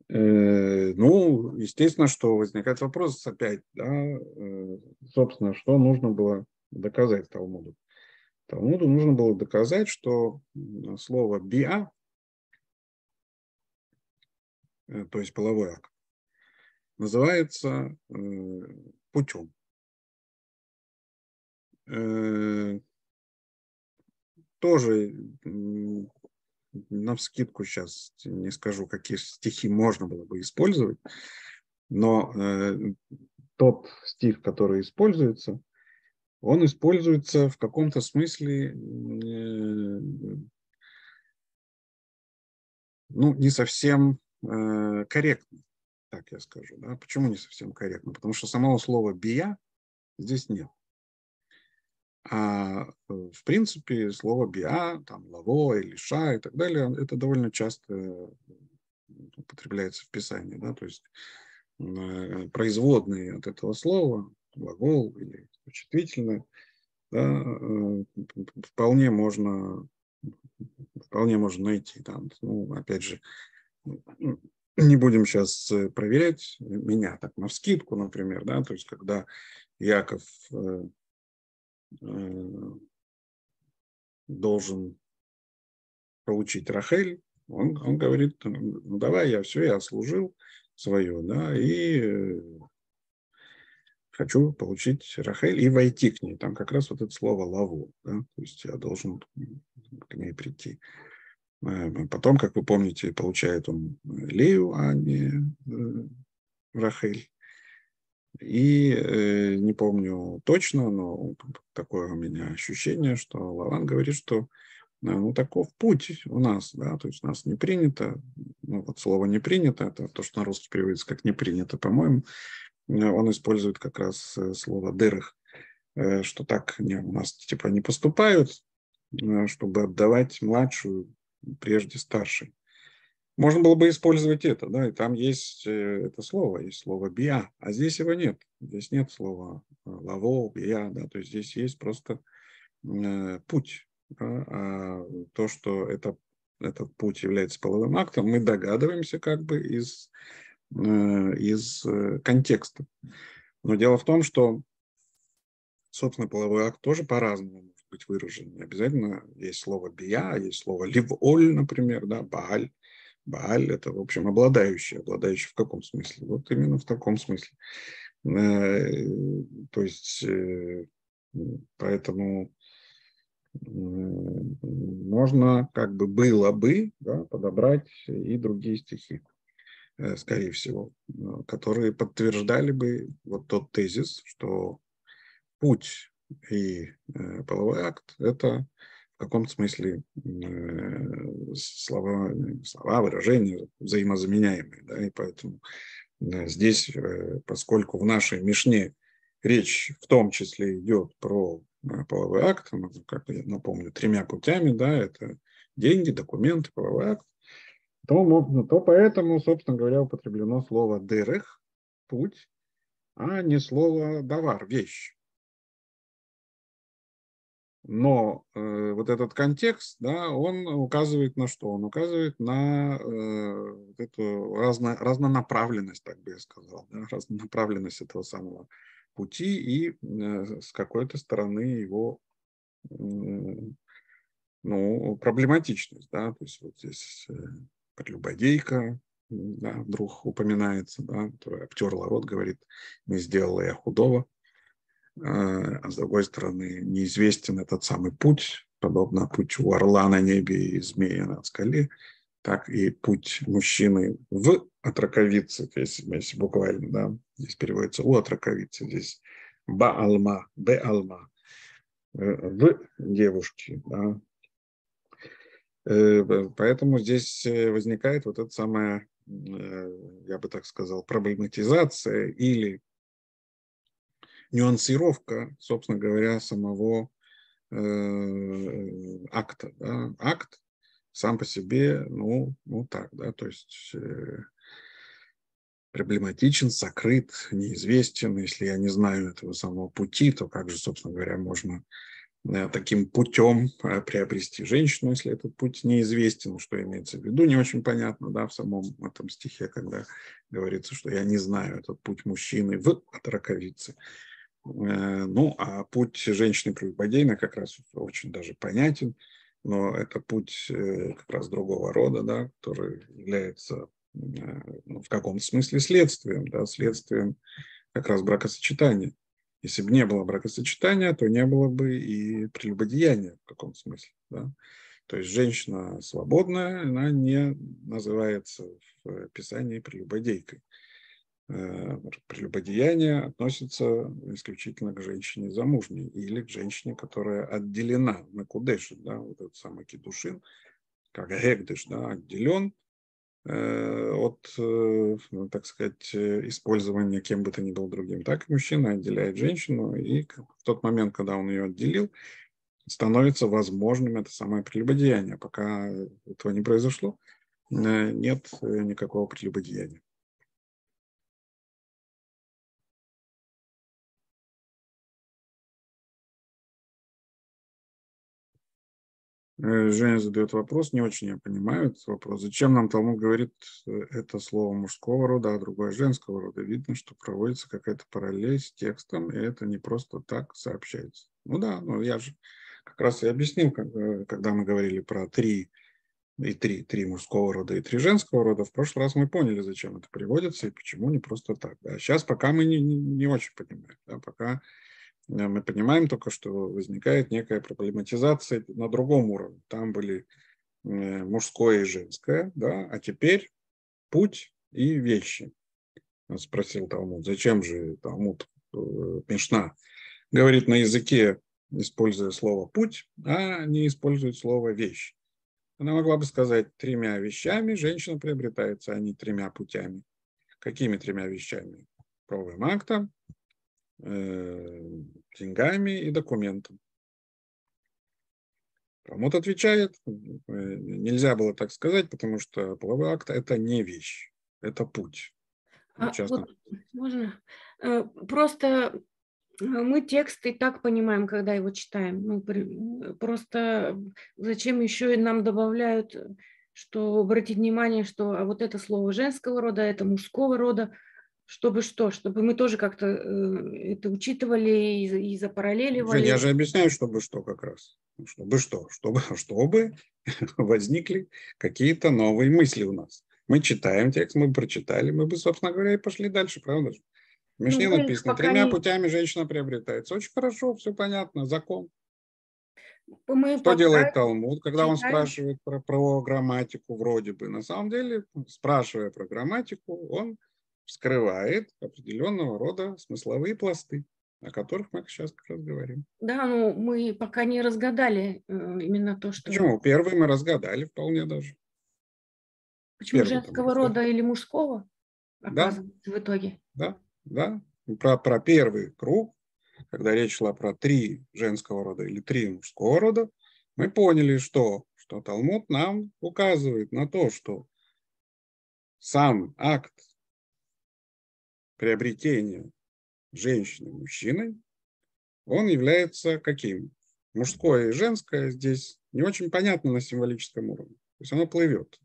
Э, ну, естественно, что возникает вопрос опять, да, э, собственно, что нужно было доказать Талмуду. Талмуду нужно было доказать, что слово «биа», то есть половой акт, называется путем. Э, тоже на вскидку сейчас не скажу, какие стихи можно было бы использовать, но э, тот стих, который используется, он используется в каком-то смысле э, ну, не совсем э, корректно, так я скажу. Да? Почему не совсем корректно? Потому что самого слова «бия» здесь нет. А э, в принципе слово биа, там лаво или ша и так далее, это довольно часто употребляется в Писании, да, то есть производные от этого слова, глагол или существительное, да, вполне можно вполне можно найти там, ну, опять же, не будем сейчас проверять меня так на вскидку, например, да, то есть когда Яков Э, должен получить Рахель, он, он говорит, ну давай, я все, я служил свое, да, и э, хочу получить Рахель и войти к ней. Там как раз вот это слово лаву, да, то есть я должен к ней прийти. Э, потом, как вы помните, получает он Лею, а не Рахель. И э, не помню точно, но такое у меня ощущение, что Лаван говорит, что э, ну, таков путь у нас, да, то есть у нас не принято, ну, вот слово не принято, это то, что на русский переводится как не принято, по-моему, э, он использует как раз э, слово дырых, что так не, у нас типа не поступают, чтобы отдавать младшую прежде старшей. Можно было бы использовать это, да, и там есть э, это слово, есть слово биа, а здесь его нет. Здесь нет слова э, лаво, биа, да, то есть здесь есть просто э, путь. Да, а то, что это, этот путь является половым актом, мы догадываемся как бы из, э, из э, контекста. Но дело в том, что, собственно, половой акт тоже по-разному может быть выражен. Не обязательно есть слово бия, есть слово ливоль, например, да, бааль Бааль – это, в общем, обладающий. Обладающий в каком смысле? Вот именно в таком смысле. Э, то есть, э, поэтому можно, как бы было бы, да, подобрать и другие стихи, э, скорее всего, которые подтверждали бы вот тот тезис, что путь и половой акт – это в каком-то смысле э, слова, слова, выражения взаимозаменяемые. Да, и поэтому э, здесь, э, поскольку в нашей Мишне речь в том числе идет про половой акт, как я напомню, тремя путями, да, это деньги, документы, половой акт, то, то поэтому, собственно говоря, употреблено слово «дерех» – путь, а не слово «давар» – вещь. Но э, вот этот контекст, да, он указывает на что? Он указывает на э, эту разно, разнонаправленность, так бы я сказал, да, разнонаправленность этого самого пути и э, с какой-то стороны его э, ну, проблематичность. Да? То есть вот здесь э, прелюбодейка, да, вдруг упоминается, да, которая обтерла рот, говорит, не сделала я худого. А, а с другой стороны, неизвестен этот самый путь, подобно путь у орла на небе и змея на скале, так и путь мужчины в отраковице, если, если буквально, да, здесь переводится у отраковицы, здесь ба-алма, бе-алма, э, в девушке, да. Э, поэтому здесь э, возникает вот эта самая, я бы так сказал, проблематизация или нюансировка, собственно говоря, самого э, акта. Да? Акт сам по себе, ну, ну так, да, то есть э, проблематичен, сокрыт, неизвестен. Если я не знаю этого самого пути, то как же, собственно говоря, можно э, таким путем э, приобрести женщину, если этот путь неизвестен, что имеется в виду, не очень понятно, да, в самом этом стихе, когда говорится, что я не знаю этот путь мужчины в от раковицы. Э, ну, а путь женщины-прелюбодейной как раз очень даже понятен, но это путь э, как раз другого рода, да, который является э, ну, в каком-то смысле следствием, да, следствием как раз бракосочетания. Если бы не было бракосочетания, то не было бы и прелюбодеяния в каком-то смысле. Да? То есть женщина свободная, она не называется в Писании прелюбодейкой. Э, прелюбодеяние относится исключительно к женщине замужней или к женщине, которая отделена на кудеше, да, вот этот самый кедушин, как гегдыш, да, отделен от, э, ну, так сказать, использования кем бы то ни был другим. Так мужчина отделяет женщину, и в тот момент, когда он ее отделил, становится возможным это самое прелюбодеяние. Пока этого не произошло, нет никакого прелюбодеяния. Женя задает вопрос, не очень я понимаю этот вопрос. Зачем нам Талмуд говорит э, это слово мужского рода, а другое женского рода? Видно, что проводится какая-то параллель с текстом, и это не просто так сообщается. Ну да, ну я же как раз и объяснил, э, когда мы говорили про три и три, три мужского рода и три женского рода. В прошлый раз мы поняли, зачем это приводится и почему не просто так. Да. Сейчас пока мы не, не, не очень понимаем. Да, пока Э, мы понимаем только, что возникает некая проблематизация на другом уровне. Там были э, мужское и женское, да, а теперь путь и вещи. Спросил Талмуд, зачем же Талмуд э, Мишна говорит на языке, используя слово «путь», а не использует слово «вещь». Она могла бы сказать тремя вещами женщина приобретается, а не тремя путями. Какими тремя вещами? Правовым актом, Э, деньгами и документом. Талмуд отвечает, э, нельзя было так сказать, потому что половой акт – это не вещь, это путь. А, вот, можно? Э, просто мы текст и так понимаем, когда его читаем. Ну, просто зачем еще и нам добавляют, что обратить внимание, что а вот это слово женского рода, это мужского рода – чтобы что? Чтобы мы тоже как-то э, это учитывали и, и запараллеливали. Жень, я же объясняю, чтобы что как раз. Чтобы что? Чтобы, чтобы возникли какие-то новые мысли у нас. Мы читаем текст, мы прочитали, мы бы, собственно говоря, и пошли дальше, правда же? В Мишне ну, написано, тремя не... путями женщина приобретается. Очень хорошо, все понятно, закон. Мы Что делает Талмуд, когда читаем. он спрашивает про, про грамматику вроде бы? На самом деле, спрашивая про грамматику, он вскрывает определенного рода смысловые пласты, о которых мы сейчас как раз говорим. Да, ну мы пока не разгадали э, именно то, что... Почему? Первый мы разгадали вполне даже. Почему Первый, женского там, рода или мужского? Оказывается, да. в итоге. Да, да. Про, про первый круг, когда речь шла про три женского рода или три мужского рода, мы поняли, что, что Талмуд нам указывает на то, что сам акт приобретения женщины мужчиной, он является каким? Мужское и женское здесь не очень понятно на символическом уровне. То есть оно плывет.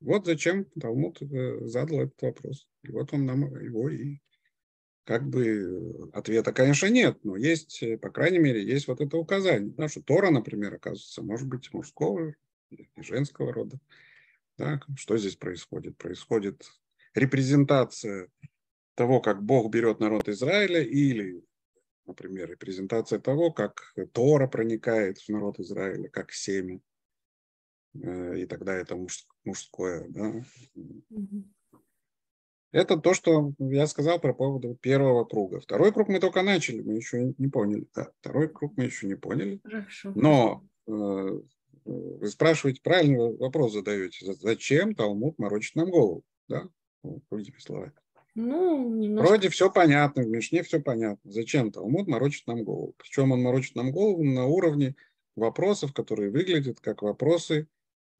Вот зачем Талмуд э, задал этот вопрос. И вот он нам его и как бы ответа, конечно, нет, но есть, э, по крайней мере, есть вот это указание. Да, что Тора, например, оказывается, может быть мужского и женского рода. Да? Что здесь происходит? Происходит репрезентация того, как Бог берет народ Израиля, или, например, репрезентация того, как Тора проникает в народ Израиля, как семя, э, и тогда это мужское. Да? Это то, что я сказал про поводу первого круга. Второй круг мы только начали, мы еще не поняли. Да, второй круг мы еще не поняли. Хорошо. Но э, вы спрашиваете, правильный вопрос задаете. Зачем Талмуд морочит нам голову? Да? Другими словами. Ну, немножко... Вроде все понятно, в Мишне все понятно. Зачем Талмуд морочит нам голову? Причем он морочит нам голову на уровне вопросов, которые выглядят как вопросы,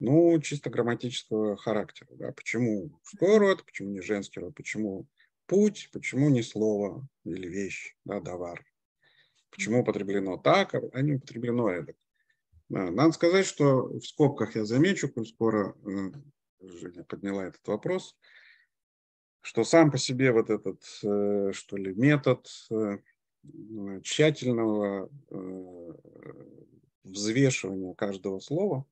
ну, чисто грамматического характера. Да? Почему мужской род, почему не женский род, почему путь, почему не слово или вещь, да, давар. Почему употреблено так, а не употреблено это. Надо сказать, что в скобках я замечу, коль скоро э, Женя подняла этот вопрос, что сам по себе вот этот, э, что ли, метод э, тщательного взвешивания каждого слова,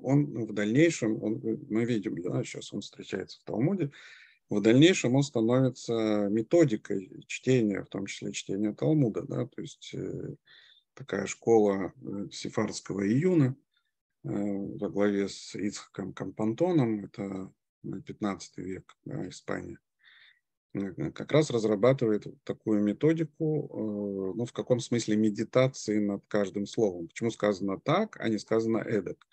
он в дальнейшем, он, мы видим, да, сейчас он встречается в Талмуде, в дальнейшем он становится методикой чтения, в том числе чтения Талмуда, да, то есть такая школа э, сефардского июна э, во главе с Ицхаком Кампантоном, это 15 век, да, Испания, э, как раз разрабатывает такую методику, ну, в каком смысле медитации над каждым словом. Почему сказано так, а не сказано эдак?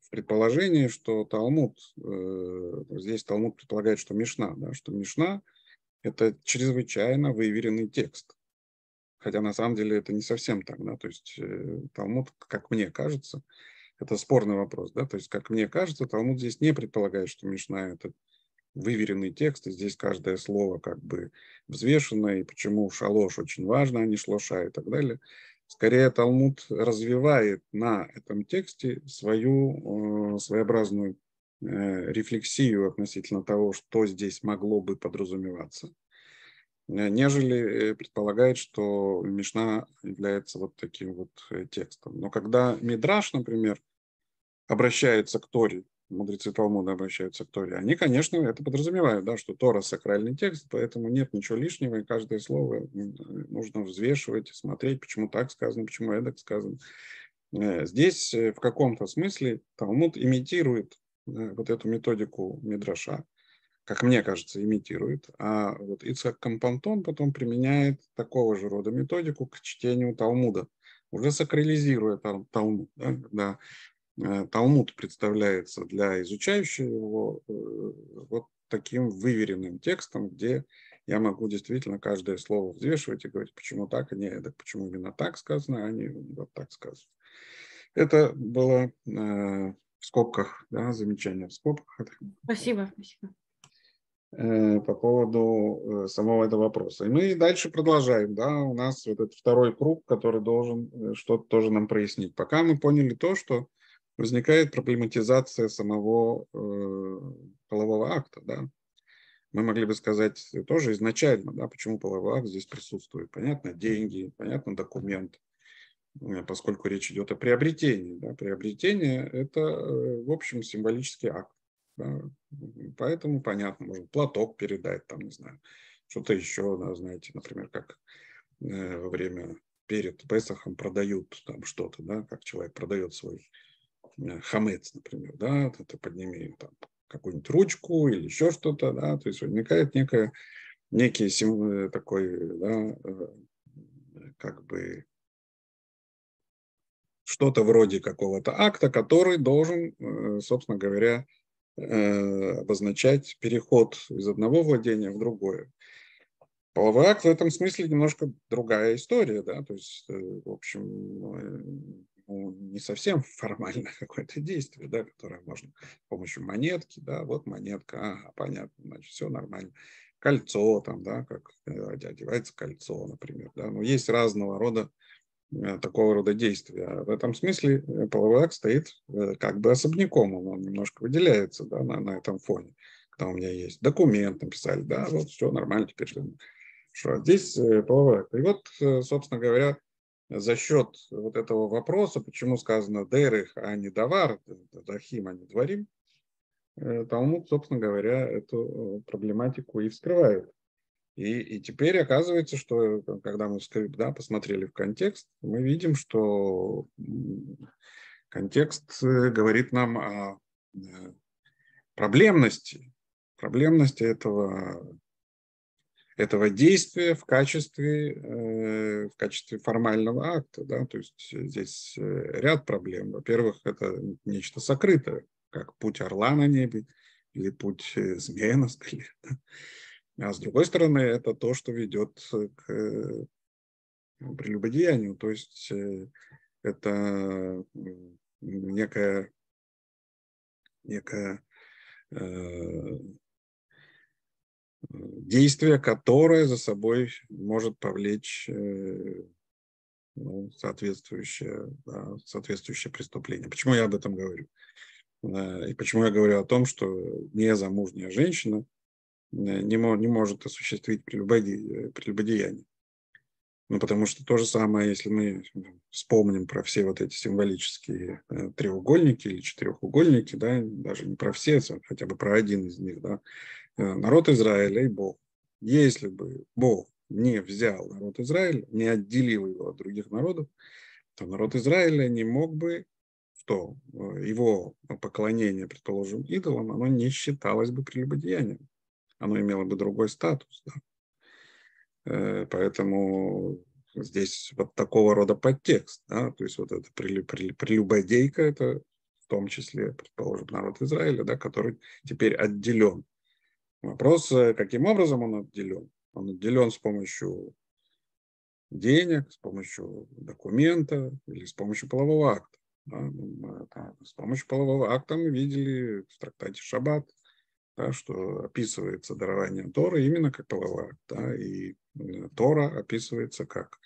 В предположении, что Талмуд, здесь Талмуд предполагает, что Мишна, да, что Мишна – это чрезвычайно выверенный текст. Хотя на самом деле это не совсем так, да, то есть э, Талмуд, как мне кажется, это спорный вопрос, да, то есть, как мне кажется, Талмуд здесь не предполагает, что Мишна – это выверенный текст, и здесь каждое слово как бы взвешено, и почему шалош очень важно, а не шлоша и так далее. Скорее, Талмуд развивает на этом тексте свою э, своеобразную э, рефлексию относительно того, что здесь могло бы подразумеваться. Э, нежели э, предполагает, что Мишна является вот таким вот э, текстом. Но когда Мидраш, например, обращается к Торе, мудрецы Талмуда обращаются к Торе, они, конечно, это подразумевают, да, что Тора – сакральный текст, поэтому нет ничего лишнего, и каждое слово нужно взвешивать, смотреть, почему так сказано, почему это сказано. Здесь в каком-то смысле Талмуд имитирует вот эту методику Мидраша, как мне кажется, имитирует. А вот Ицхак Кампантон потом применяет такого же рода методику к чтению Талмуда, уже сакрализируя Талмуд. Да, когда э, Талмуд представляется для изучающего его э, вот таким выверенным текстом, где я могу действительно каждое слово взвешивать и говорить, почему так, а не это, почему именно так сказано, а не вот так сказано. Это было э, в скобках, да, замечание в скобках. Спасибо, спасибо. Э, по поводу э, самого этого вопроса. И мы дальше продолжаем. Да? У нас вот этот второй круг, который должен э, что-то тоже нам прояснить. Пока мы поняли то, что возникает проблематизация самого э, полового акта. Да? Мы могли бы сказать тоже изначально, да, почему половой акт здесь присутствует. Понятно, деньги, понятно, документ, поскольку речь идет о приобретении. Да? Приобретение – это, в общем, символический акт. Да. Поэтому понятно, можно платок передать, там, не знаю, что-то еще, да, знаете, например, как э, во время перед Песахом продают там что-то, да, как человек продает свой э, хамец, например, да, это подними там какую-нибудь ручку или еще что-то, да, то есть возникает некая, некий символ такой, да, э, как бы что-то вроде какого-то акта, который должен, э, собственно говоря, Э, обозначать переход из одного владения в другое. Половой акт в этом смысле немножко другая история, да, то есть, э, в общем, э, ну, не совсем формальное какое-то действие, да, которое можно с помощью монетки, да, вот монетка, ага, понятно, значит, все нормально. Кольцо там, да, как одевается кольцо, например, да, но есть разного рода Э, такого рода действия. В этом смысле э, половой акт стоит э, как бы особняком, он немножко выделяется да, на, на этом фоне. Когда у меня есть документ, написали, да, вот все нормально, теперь что а здесь половой акт. И вот, собственно говоря, за счет вот этого вопроса, почему сказано дерых, а не давар, дахим, а не дворим, э, Талмуд, собственно говоря, эту проблематику и вскрывает. И, и теперь оказывается, что когда мы да, посмотрели в контекст, мы видим, что контекст говорит нам о проблемности, проблемности этого этого действия в качестве, э, в качестве формального акта. Да? То есть здесь э, ряд проблем. Во-первых, это нечто сокрытое, как путь орла на небе или путь э, змея на скале. А с другой стороны, это то, что ведет к прелюбодеянию. То есть это некая, некая действие, которое за собой может повлечь э, ну, соответствующее, да, соответствующее преступление. Почему я об этом говорю? Э, и почему я говорю о том, что незамужняя женщина э, не, не может осуществить прелюбодеяние? Ну, потому что то же самое, если мы вспомним про все вот эти символические треугольники или четырехугольники, да, даже не про все, хотя бы про один из них, да, народ Израиля и Бог. Если бы Бог не взял народ Израиля, не отделил его от других народов, то народ Израиля не мог бы, что э, его поклонение, предположим, идолам, оно не считалось бы прелюбодеянием. Оно имело бы другой статус. Да? Э, поэтому здесь вот такого рода подтекст. Да? То есть вот эта прелюбодейка, это в том числе, предположим, народ Израиля, да, который теперь отделен Вопрос, э, каким образом он отделен? Он отделен с помощью денег, с помощью документа или с помощью полового акта. Да? Ну, с помощью полового акта мы видели в трактате Шаббат, да, что описывается дарование Торы именно как половой акт. Да, и э, Тора описывается как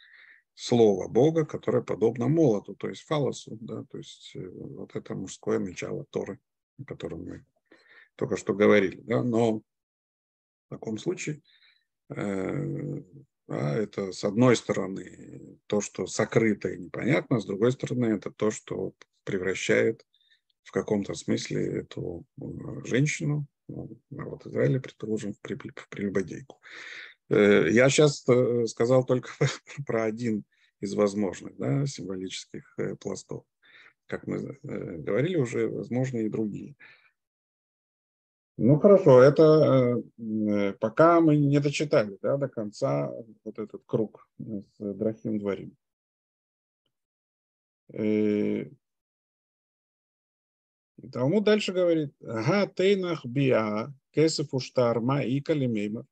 слово Бога, которое подобно молоту, то есть фалосу. Да, то есть э, вот это мужское начало Торы, о котором мы только что говорили. Да, но в таком случае э, да, это с одной стороны то, что сокрыто и непонятно, с другой стороны это то, что превращает в каком-то смысле эту э, женщину, ну, народ Израиля, предположим, в прелюбодейку. Э, я сейчас сказал только про один из возможных да, символических пластов. Как мы говорили, уже возможны и другие. Ну хорошо, это э, пока мы не дочитали да, до конца вот этот круг с Драхим Дворим. Э, Талмуд дальше говорит, ага, тейнах биа, кесеф уштарма и калимейма.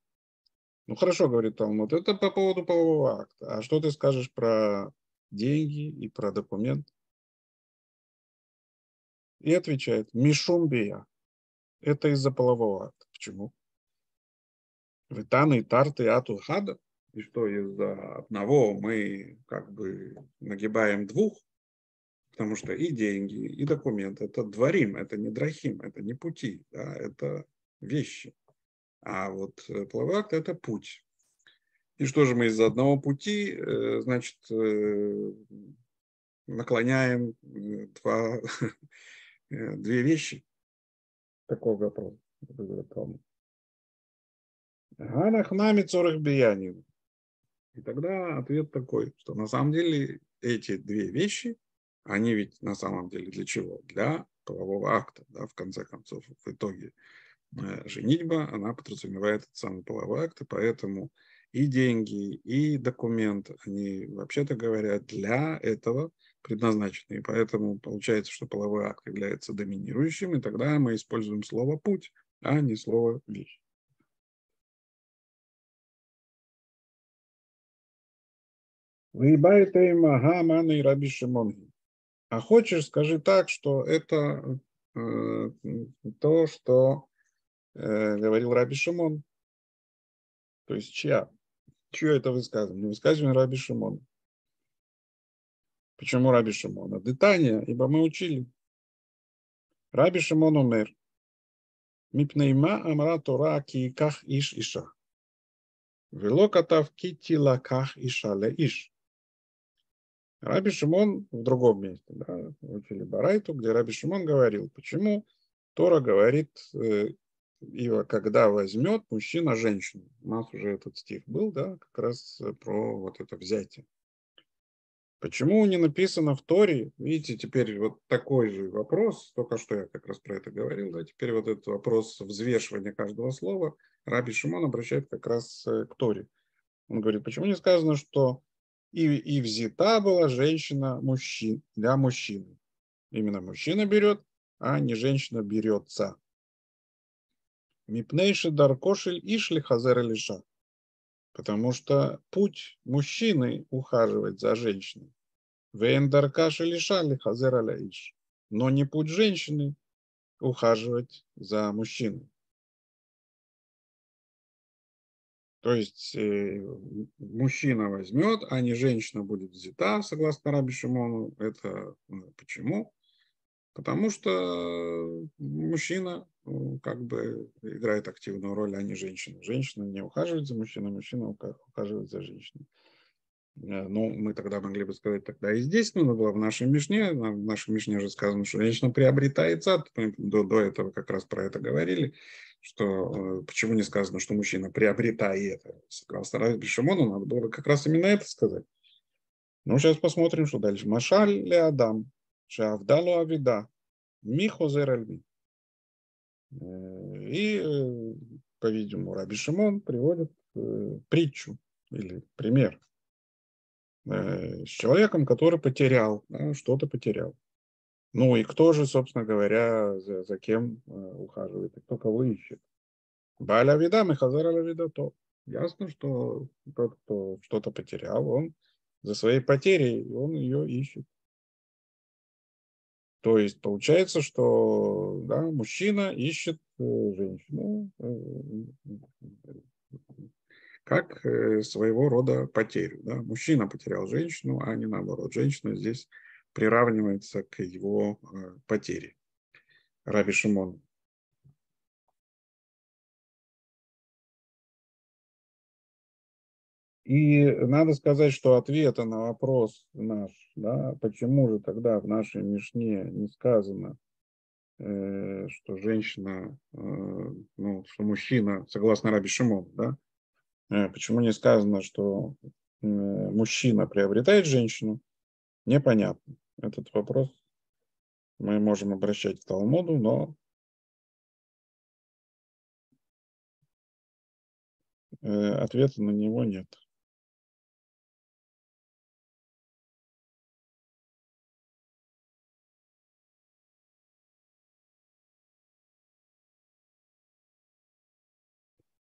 Ну хорошо, говорит Талмуд, это по поводу полового акта. А что ты скажешь про деньги и про документ? И отвечает, мишум бия. Это из-за полового акта. Почему? Витаны и тарты ату хада. И что из-за одного мы как бы нагибаем двух, потому что и деньги, и документы – это дворим, это не драхим, это не пути, да, это вещи. А вот половой акт – это путь. И что же мы из-за одного пути, э, значит, э, наклоняем э, два, две вещи? Такой вопрос. Ганахнами цорых биянин. И тогда ответ такой, что на самом деле эти две вещи, они ведь на самом деле для чего? Для полового акта, да, в конце концов, в итоге э, женитьба, она подразумевает этот самый половой акт, и поэтому и деньги, и документ, они, вообще-то говоря, для этого предназначены. И поэтому получается, что половой акт является доминирующим, и тогда мы используем слово «путь», а не слово «вещь». А хочешь, скажи так, что это э, то, что э, говорил Раби Шимон. То есть чья? Чье это высказывание? Высказывание Раби Шимона. Почему Раби Шимона? Детание, ибо мы учили. Раби Шимон умер. Мипнейма амра Тора ки ках иш иша. Вело катав кити лаках иша ле иш. Раби Шимон в другом месте, да, учили Барайту, где Раби Шимон говорил, почему Тора говорит, э, и когда возьмет мужчина женщину. У нас уже этот стих был, да, как раз про вот это взятие. Почему не написано в Торе? Видите, теперь вот такой же вопрос, только что я как раз про это говорил, да, теперь вот этот вопрос взвешивания каждого слова Раби Шимон обращает как раз э, к Торе. Он говорит, почему не сказано, что и, и взята была женщина мужчин, для мужчины. Именно мужчина берет, а не женщина берется. מפני שדרכו של איש לחזר על אישה. Потому что путь мужчины ухаживать за женщиной. ואין דרכה של אישה לחזר על איש. Но не путь женщины ухаживать за мужчиной. То есть э, мужчина возьмет, а не женщина будет взята, согласно Раби Шимону. Это э, почему? Потому что мужчина ну, как бы играет активную роль, а не женщина. Женщина не ухаживает за мужчиной, мужчина ухаживает за женщиной. Э, ну, мы тогда могли бы сказать, тогда и здесь надо было в нашей Мишне, в нашей Мишне же сказано, что женщина приобретает сад, до, до этого как раз про это говорили, что э, почему не сказано, что мужчина приобретает. Согласно Раби Шимону, надо было как раз именно это сказать. Ну, сейчас посмотрим, что дальше. Машаль ли Адам, Шавдалу Авида, Михозер Альми. Э, и, э, по-видимому, Раби Шимон приводит притчу или пример с человеком, который потерял, что-то потерял. Ну и кто же, собственно говоря, за, за кем э, ухаживает, и кто кого ищет? Баля вида, Михазара вида то. Ясно, что тот, кто что-то потерял, он за своей потерей, он ее ищет. То есть получается, что да, мужчина ищет э, женщину э, как э, своего рода потерю. Да? Мужчина потерял женщину, а не наоборот. Женщина здесь приравнивается к его потере. Раби Шимон. И надо сказать, что ответа на вопрос наш, да, почему же тогда в нашей Мишне не сказано, э, что женщина, э, ну, что мужчина, согласно Раби Шимон, да, э, почему не сказано, что э, мужчина приобретает женщину, непонятно. Этот вопрос мы можем обращать к Талмуду, но э, ответа на него нет.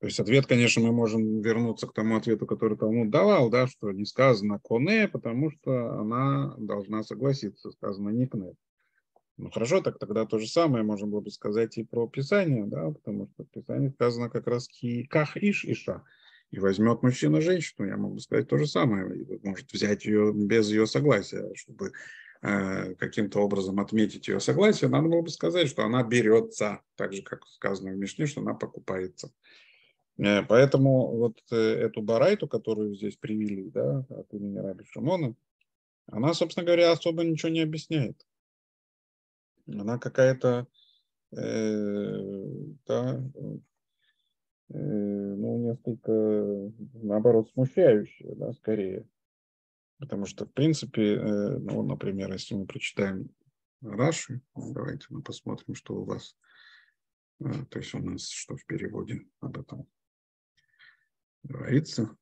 То есть ответ, конечно, мы можем вернуться к тому ответу, который Талмуд давал, да, что не сказано коне, потому что она должна согласиться, сказано не кне. Ну хорошо, так тогда то же самое можно было бы сказать и про Писание, да, потому что в Писании сказано как раз ках иш иша. И возьмет мужчина женщину, я могу сказать то же самое, может взять ее без ее согласия, чтобы э, каким-то образом отметить ее согласие, надо было бы сказать, что она берется, так же, как сказано в Мишне, что она покупается. Э, поэтому вот э, эту барайту, которую здесь привели да, от имени Раби Шимона, она, собственно говоря, особо ничего не объясняет. Она какая-то, э, да, э, ну, несколько, наоборот, смущающая, да, скорее. Потому что, в принципе, э, ну, например, если мы прочитаем Раши, давайте мы посмотрим, что у вас, э, то есть у нас что в переводе об этом говорится.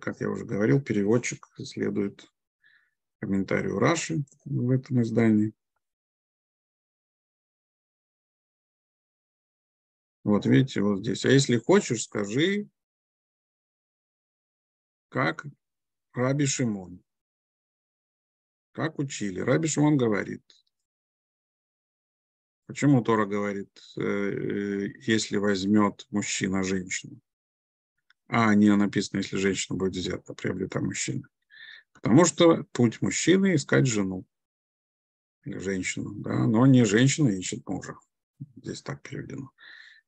Как я уже говорил, переводчик следует комментарию Раши в этом издании. Вот видите, вот здесь. А если хочешь, скажи, как Раби Шимон. Как учили. Раби Шимон говорит, Почему Тора говорит, э, э, если возьмет мужчина женщину? А не написано, если женщина будет взята, приобрета мужчина. Потому что путь мужчины искать жену или женщину, да, но не женщина ищет мужа. Здесь так переведено.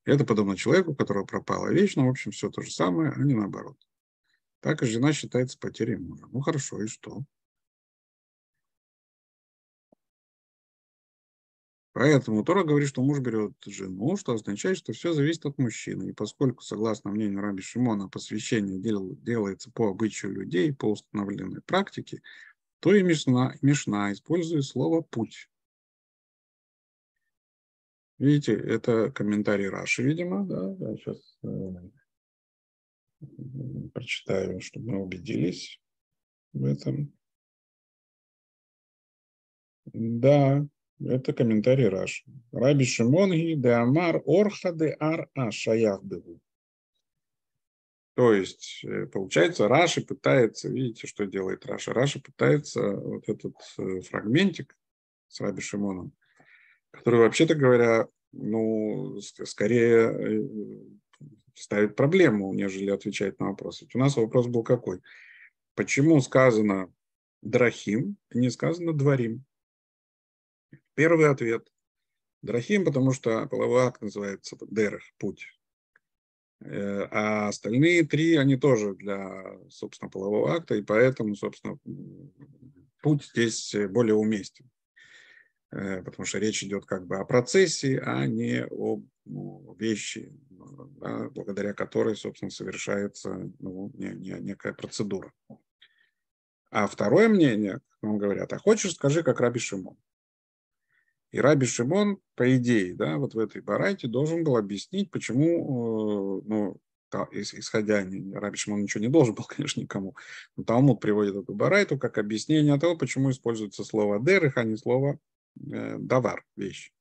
Это подобно человеку, у которого пропала вещь, но, в общем, все то же самое, а не наоборот. Так и жена считается потерей мужа. Ну, хорошо, и что? Поэтому Тора говорит, что муж берет жену, что означает, что все зависит от мужчины. И поскольку, согласно мнению Раби Шимона, посвящение дел, делается по обычаю людей, по установленной практике, то и Мишна, Мишна использует слово «путь». Видите, это комментарий Раши, видимо, да, я сейчас э, прочитаю, чтобы мы убедились в этом. Да, это комментарий Раши. Раби Шимонги де Амар Орха де Ар А Шаях Бегу. То есть, э, получается, Раши пытается, видите, что делает Раши? Раши пытается вот этот э, фрагментик с Раби Шимоном, который, вообще-то говоря, ну, скорее э, ставит проблему, нежели отвечает на вопрос. Ведь у нас вопрос был какой? Почему сказано Драхим, а не сказано Дворим? Первый ответ. Драхим, потому что половой акт называется Дерех, путь. Э, а остальные три, они тоже для, собственно, полового акта, и поэтому, собственно, путь здесь более уместен. Э, потому что речь идет как бы о процессе, а не о вещи, да, благодаря которой, собственно, совершается ну, не, не, некая процедура. А второе мнение, вам говорят, а хочешь, скажи, как Раби Шимон. И Раби Шимон, по идее, да, вот в этой барайте должен был объяснить, почему, э, ну, исходя, Раби Шимон ничего не должен был, конечно, никому, но Талмуд приводит эту барайту как объяснение того, почему используется слово «дерых», а не слово э, «давар», вещь.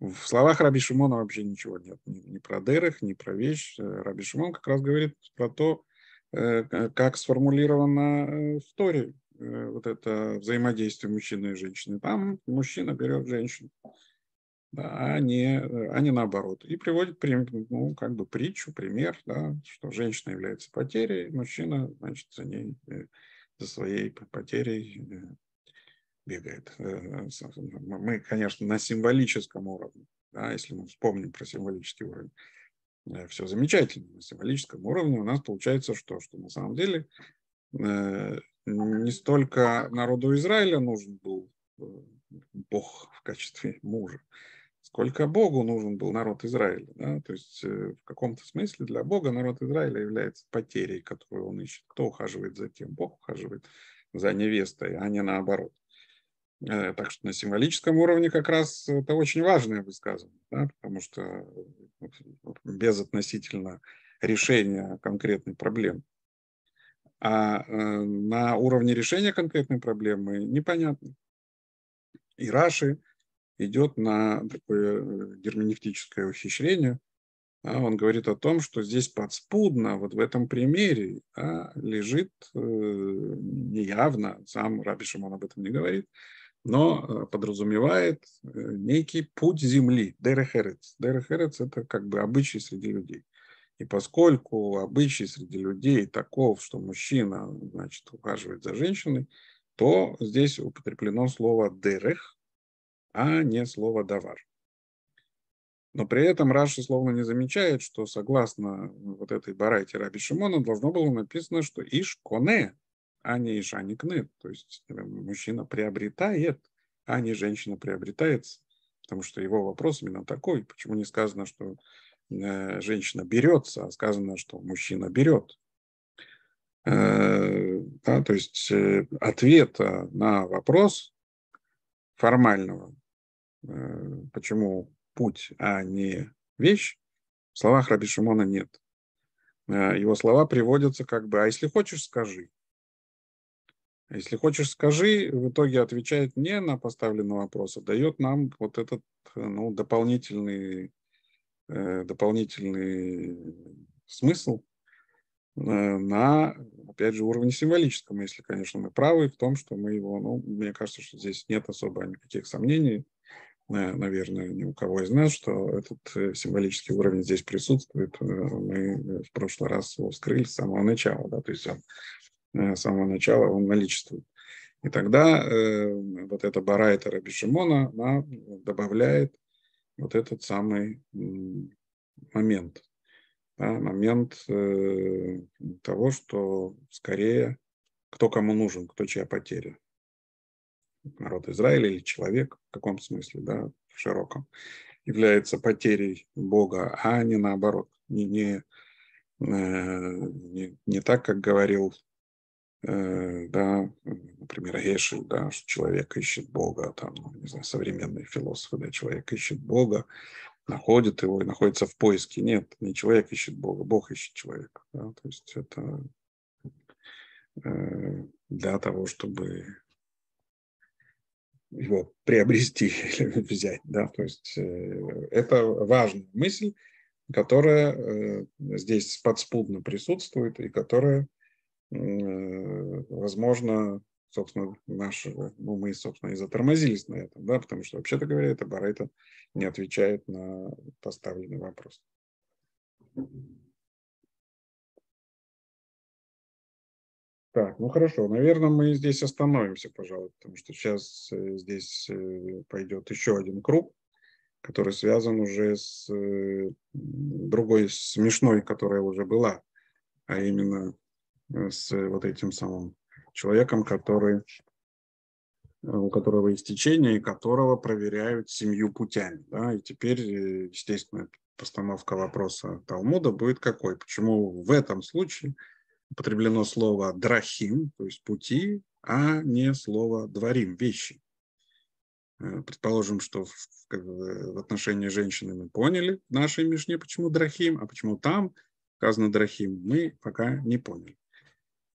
В словах Раби Шимона вообще ничего нет. Ни, ни про дерых, ни про вещь. Э, Раби Шимон как раз говорит про то, как сформулировано в Торе. Э, вот это взаимодействие мужчины и женщины. Там мужчина берет женщину, да, а, не, а не наоборот. И приводит ну, как бы притчу, пример, да, что женщина является потерей, мужчина, значит, за ней, э, за своей потерей э, бегает. Мы, конечно, на символическом уровне, да, если мы вспомним про символический уровень, все замечательно. На символическом уровне у нас получается что? Что на самом деле не столько народу Израиля нужен был э, Бог в качестве мужа, сколько Богу нужен был народ Израиля. Да? То есть э, в каком-то смысле для Бога народ Израиля является потерей, которую он ищет. Кто ухаживает за кем? Бог ухаживает за невестой, а не наоборот. Э, так что на символическом уровне как раз это очень важное высказывание, да? потому что без относительно решения конкретной проблемы а э, на уровне решения конкретной проблемы непонятно. И Раши идет на такое э, герменевтическое ухищрение. А он говорит о том, что здесь подспудно, вот в этом примере, да, лежит э, неявно, сам Раби Шимон об этом не говорит, но подразумевает некий путь земли, дерехерец. Дерехерец – это как бы обычай среди людей. И поскольку обычай среди людей таков, что мужчина значит, ухаживает за женщиной, то здесь употреблено слово «дерех», а не слово «давар». Но при этом Раши словно не замечает, что согласно вот этой барайте Раби Шимона должно было написано, что «иш коне», а не «иш аникнет». То есть э, мужчина приобретает, а не женщина приобретается. Потому что его вопрос именно такой. Почему не сказано, что женщина берется, а сказано, что мужчина берет. Э, да, то есть э, ответа на вопрос формального, почему путь, а не вещь, в словах Раби Шимона нет. Его слова приводятся как бы, а если хочешь, скажи. А если хочешь, скажи, в итоге отвечает не на поставленный вопрос, а дает нам вот этот ну, дополнительный Э, дополнительный смысл э, на, опять же, уровне символическом, если, конечно, мы правы в том, что мы его, ну, мне кажется, что здесь нет особо никаких сомнений, э, наверное, ни у кого из нас, что этот символический уровень здесь присутствует. Мы в прошлый раз его вскрыли с самого начала, да, то есть он, с самого начала он наличествует. И тогда э, вот эта барайта Раби она добавляет вот этот самый момент. Да, момент э, того, что скорее кто кому нужен, кто чья потеря. народ Израиля или человек в каком смысле, да, в широком, является потерей Бога, а не наоборот, не, не, не, не так, как говорил Э, да, например, Эшель, да, что человек ищет Бога, там, ну, не знаю, современные философы, да, человек ищет Бога, находит его и находится в поиске. Нет, не человек ищет Бога, Бог ищет человека. Да, то есть это э, для того, чтобы его приобрести или взять. Да? То есть э, это важная мысль, которая э, здесь подспудно присутствует и которая Э, возможно, собственно, наши, ну, мы, собственно, и затормозились на этом, да, потому что, вообще-то говоря, это Барайта не отвечает на поставленный вопрос. Так, ну хорошо, наверное, мы здесь остановимся, пожалуй, потому что сейчас э, здесь э, пойдет еще один круг, который связан уже с другой смешной, которая уже была, а именно с вот этим самым человеком, который, у которого истечение и которого проверяют семью путями. Да? И теперь, э, естественно, постановка вопроса Талмуда будет какой? Почему в этом случае употреблено слово «драхим», то есть «пути», а не слово «дворим», «вещи». Э, предположим, что в, в отношении женщины мы поняли в нашей Мишне, почему драхим, а почему там сказано драхим, мы пока не поняли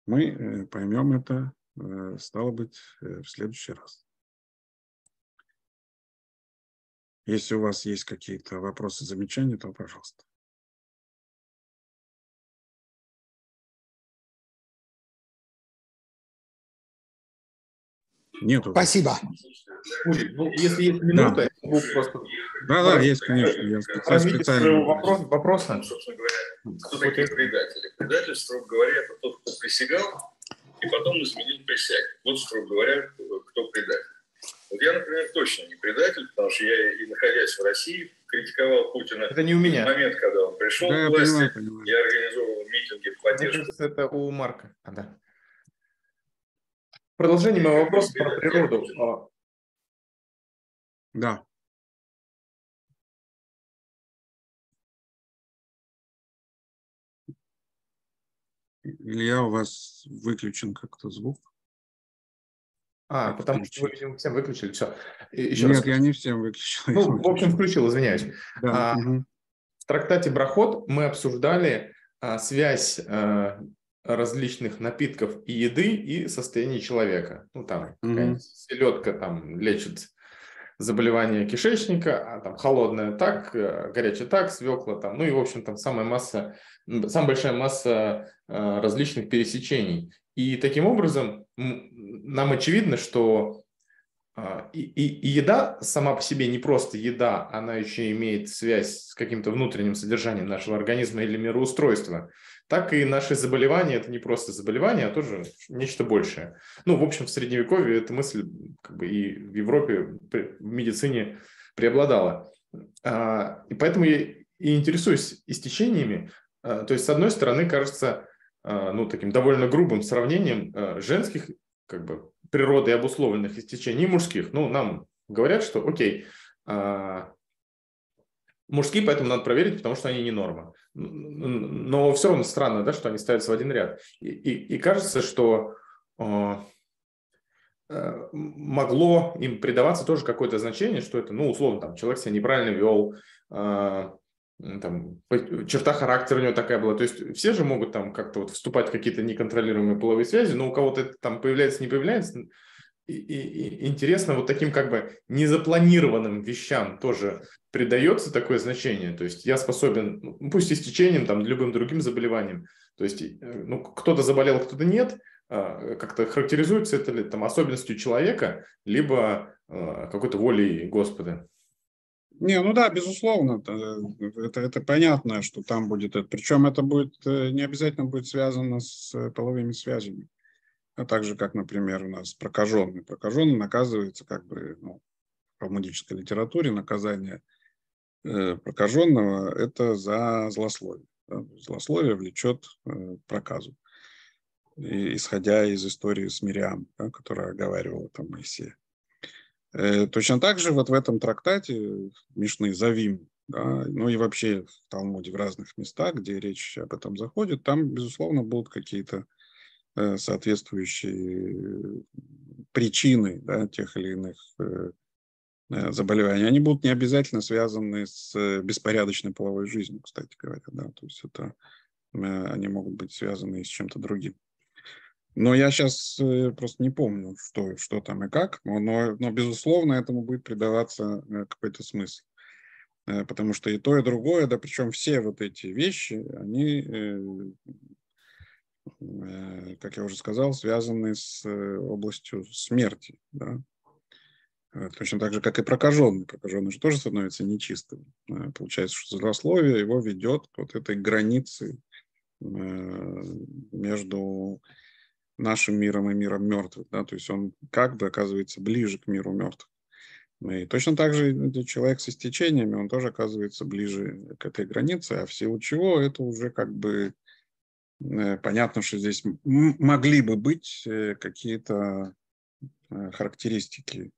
мы э, поймем это, э, стало быть, э, в следующий раз. Если у вас есть какие-то вопросы, замечания, то пожалуйста. Нету. Спасибо. Ну, если есть минута, да. я могу просто... Да, да, есть, конечно. Я специально... специально... Вопрос, вопроса. Собственно говоря, кто такие предатели? Предатель, строго говоря, это тот, кто присягал и потом изменил присяг. Вот, строго говоря, кто предатель. Вот я, например, точно не предатель, потому что я и находясь в России, критиковал Путина. Это не у меня. В момент, когда он пришел да, к власти, я, понимаю, понимаю. я организовывал митинги в поддержку. Мне кажется, это у Марка. А, да. Продолжение моего вопроса про природу. Да. Илья, у вас выключен как-то звук. А, как потому что вы, видимо, всем выключили. Все. Еще Нет, раз. я не всем выключил. Ну, в общем, включил, извиняюсь. Да. А, угу. В трактате Брахот мы обсуждали а, связь а, различных напитков и еды и состояния человека. Ну, там угу. селедка там лечит заболевание кишечника, а там холодная так, э, горячая так, свекла там, ну и, в общем, там самая масса, самая большая масса э, различных пересечений. И таким образом нам очевидно, что а, и, и, и еда сама по себе не просто еда, она еще имеет связь с каким-то внутренним содержанием нашего организма или мироустройства так и наши заболевания – это не просто заболевания, а тоже нечто большее. Ну, в общем, в Средневековье эта мысль как бы и в Европе в медицине преобладала. А, и поэтому я и интересуюсь истечениями. А, то есть, с одной стороны, кажется, а, ну, таким довольно грубым сравнением женских как бы природой обусловленных истечений и мужских. Ну, нам говорят, что окей, Мужские поэтому надо проверить, потому что они не норма. Но все равно странно, да, что они ставятся в один ряд. И, и, и кажется, что э, э, могло им придаваться тоже какое-то значение, что это, ну, условно, там, человек себя неправильно вел, э, там, черта характера у него такая была. То есть все же могут там как-то вот вступать в какие-то неконтролируемые половые связи, но у кого-то это там появляется, не появляется, и, и, интересно, вот таким как бы незапланированным вещам тоже придается такое значение. То есть я способен, ну, пусть и с течением, там, любым другим заболеванием, то есть э, ну, кто-то заболел, кто-то нет, а, как-то характеризуется это ли там особенностью человека, либо а, какой-то волей Господа. Не, ну да, безусловно, это, это понятно, что там будет, причем это будет э, не обязательно будет связано с э, половыми связями а также как, например, у нас прокаженный. Прокаженный наказывается как бы ну, в талмудической литературе наказание э, прокаженного – это за злословие. Злословие влечет э, проказу. Исходя из истории с Мириам, да, которая оговаривала там Моисея. Точно так же вот в этом трактате Мишны Завим, да, ну и вообще в Талмуде в разных местах, где речь об этом заходит, там, безусловно, будут какие-то соответствующие причины да, тех или иных Э, заболевания, они будут не обязательно связаны с э, беспорядочной половой жизнью, кстати говоря, да, то есть это э, они могут быть связаны с чем-то другим. Но я сейчас просто не помню, что, что там и как, но, но, безусловно, этому будет придаваться какой-то смысл. Потому что и то, и другое, да причем все вот эти вещи, они, как я уже сказал, связаны с областью смерти. Да? Э, точно так же, как и прокаженный. Прокаженный же тоже становится нечистым. Э, получается, что злословие его ведет к вот этой границе э, между нашим миром и миром мертвых. Да? То есть он как бы оказывается ближе к миру мертвых. И точно так же человек с истечениями, он тоже оказывается ближе к этой границе, а в силу чего это уже как бы понятно, что здесь могли бы быть какие-то характеристики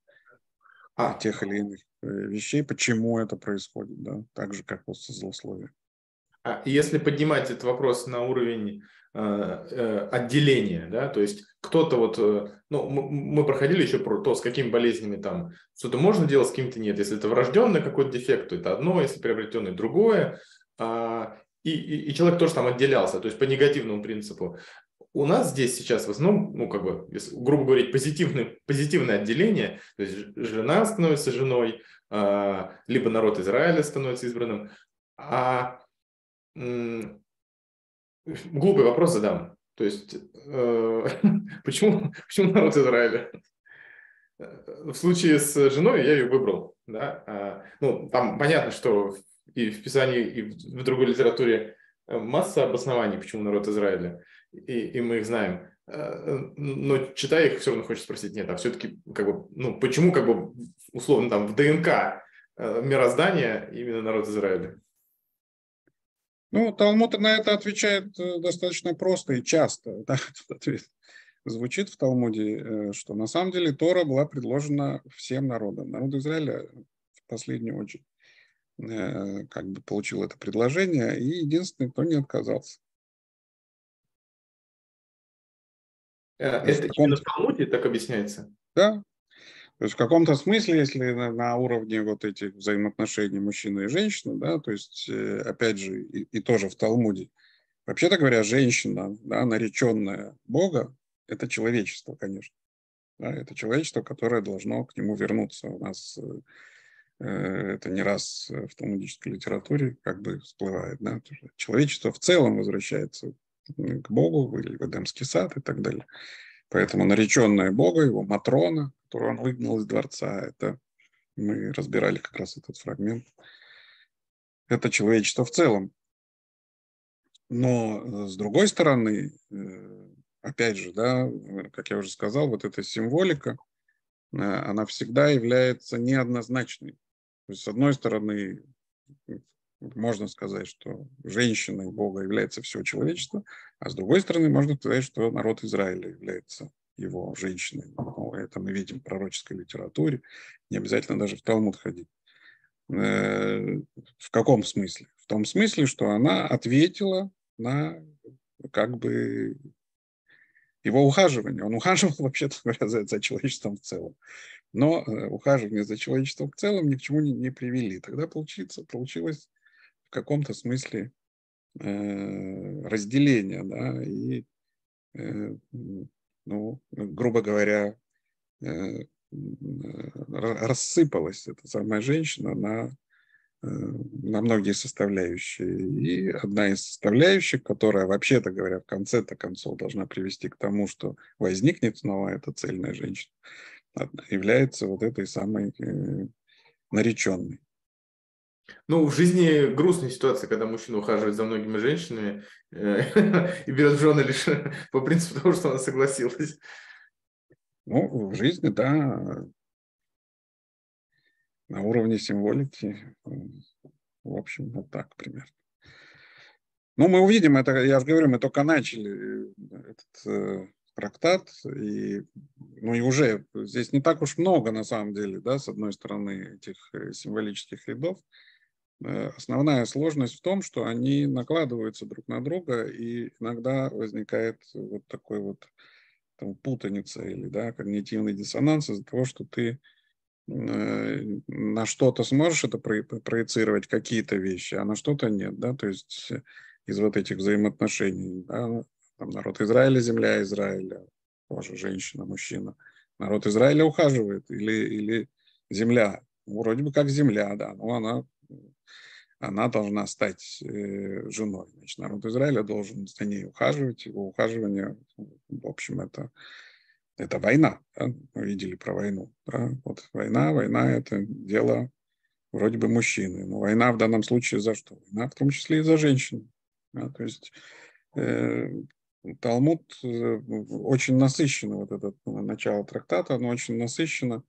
а. тех или иных э, вещей, почему это происходит, да, так же, как вот со. А если поднимать этот вопрос на уровень э, э, отделения, да, то есть кто-то вот, э, ну, мы проходили еще про то, с какими болезнями там что-то можно делать, с каким-то нет. Если это врожденный какой-то дефект, то это одно, если приобретенный другое. А, и, и, и человек тоже там отделялся, то есть по негативному принципу у нас здесь сейчас в основном, ну, как бы, грубо говоря, позитивное, позитивное отделение, то есть жена становится женой, а, либо народ Израиля становится избранным. А глупый вопрос задам. То есть, э, почему, почему народ Израиля? В случае с женой я ее выбрал. Да? А, ну, там понятно, что и в Писании, и в другой литературе масса обоснований, почему народ Израиля и, и мы их знаем. Э, но читая их, все равно хочется спросить, нет, а все-таки, как бы, ну, почему, как бы, условно, там, в ДНК э, мироздания именно народ Израиля? Ну, Талмуд на это отвечает э, достаточно просто и часто. Да, ответ звучит в Талмуде, что на самом деле Тора была предложена всем народам. Народу Израиля в последнюю очередь как бы получил это предложение, и единственный, кто не отказался. Это именно в Талмуде так объясняется? Да. То есть в каком-то смысле, если на, на уровне вот этих взаимоотношений мужчины и женщины, да, то есть, э, опять же, и, и тоже в Талмуде, вообще-то говоря, женщина, да, нареченная Бога, это человечество, конечно. Да, это человечество, которое должно к нему вернуться. У нас э, это не раз в талмудической литературе как бы всплывает. Да? Человечество в целом возвращается к Богу, или в Эдемский сад и так далее. Поэтому нареченная Бога, его Матрона, которую он выгнал из дворца, это мы разбирали как раз этот фрагмент. Это человечество в целом. Но с другой стороны, э, опять же, да, как я уже сказал, вот эта символика, э, она всегда является неоднозначной. То есть, с одной стороны, можно сказать, что женщиной Бога является все человечество, а с другой стороны можно сказать, что народ Израиля является его женщиной. Ну, это мы видим в пророческой литературе, не обязательно даже в Талмуд ходить. Э, в каком смысле? В том смысле, что она ответила на как бы его ухаживание. Он ухаживал, вообще-то говоря, за, за человечеством в целом. Но э, ухаживание за человечеством в целом ни к чему не, не привели. Тогда получится, получилось в каком-то смысле э, разделение, да, и, э, ну, грубо говоря, э, рассыпалась эта самая женщина на, на многие составляющие. И одна из составляющих, которая, вообще-то говоря, в конце-то концов должна привести к тому, что возникнет снова эта цельная женщина, является вот этой самой нареченной. Ну, в жизни грустная ситуация, когда мужчина ухаживает за многими женщинами э, и берет жены лишь по принципу того, что она согласилась. Ну, в жизни, да, на уровне символики, в общем, вот так примерно. Ну, мы увидим, это, я же говорю, мы только начали этот э, трактат, и ну и уже здесь не так уж много на самом деле, да, с одной стороны этих э, символических рядов. Э, основная сложность в том, что они накладываются друг на друга, и иногда возникает вот такой вот там, путаница или да, когнитивный диссонанс из-за того, что ты э, на что-то сможешь это проецировать, какие-то вещи, а на что-то нет, да, то есть из вот этих взаимоотношений, да, там народ Израиля, земля Израиля, тоже женщина, мужчина. Народ Израиля ухаживает или, или земля, вроде бы как земля, да, но она, она должна стать э, женой. Значит, народ Израиля должен за ней ухаживать, его ухаживание, в общем, это, это война. Да? Мы видели про войну. Да? Вот война, война – это дело вроде бы мужчины. Но война в данном случае за что? Война в том числе и за женщину. Да? То есть э, Талмуд э, очень насыщенно, вот это ну, начало трактата, оно очень насыщено,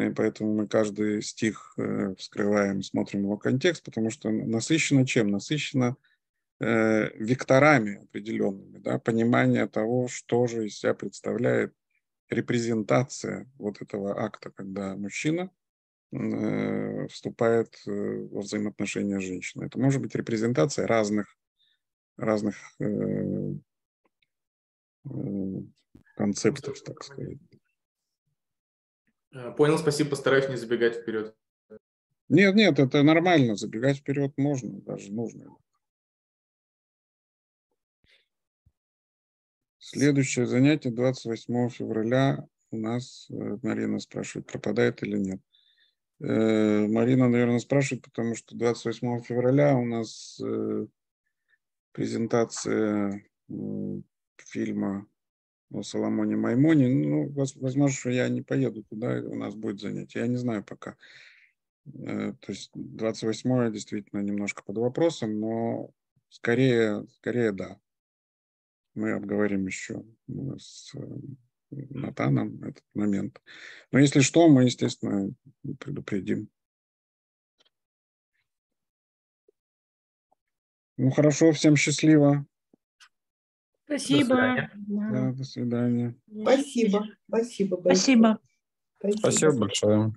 и поэтому мы каждый стих э, вскрываем, смотрим его контекст, потому что насыщено чем? Насыщено э, векторами определенными, да, понимание того, что же из себя представляет репрезентация вот этого акта, когда мужчина э, вступает во взаимоотношения с женщиной. Это может быть репрезентация разных, разных концептов, так сказать. Э, понял, спасибо, постараюсь не забегать вперед. Нет, нет, это нормально, забегать вперед можно, даже нужно. Следующее занятие 28 февраля у нас, э, Марина спрашивает, пропадает или нет. Э, Марина, наверное, спрашивает, потому что 28 февраля у нас презентация фильма Соломоне Маймоне. Ну, возможно, что я не поеду туда, у нас будет занятие. Я не знаю пока. Э, то есть 28 действительно немножко под вопросом, но скорее, скорее да. Мы обговорим еще с э, Натаном этот момент. Но если что, мы, естественно, предупредим. Ну хорошо, всем счастливо. Спасибо. До свидания. Да, до свидания. Спасибо. Спасибо. Спасибо. Спасибо, Спасибо большое.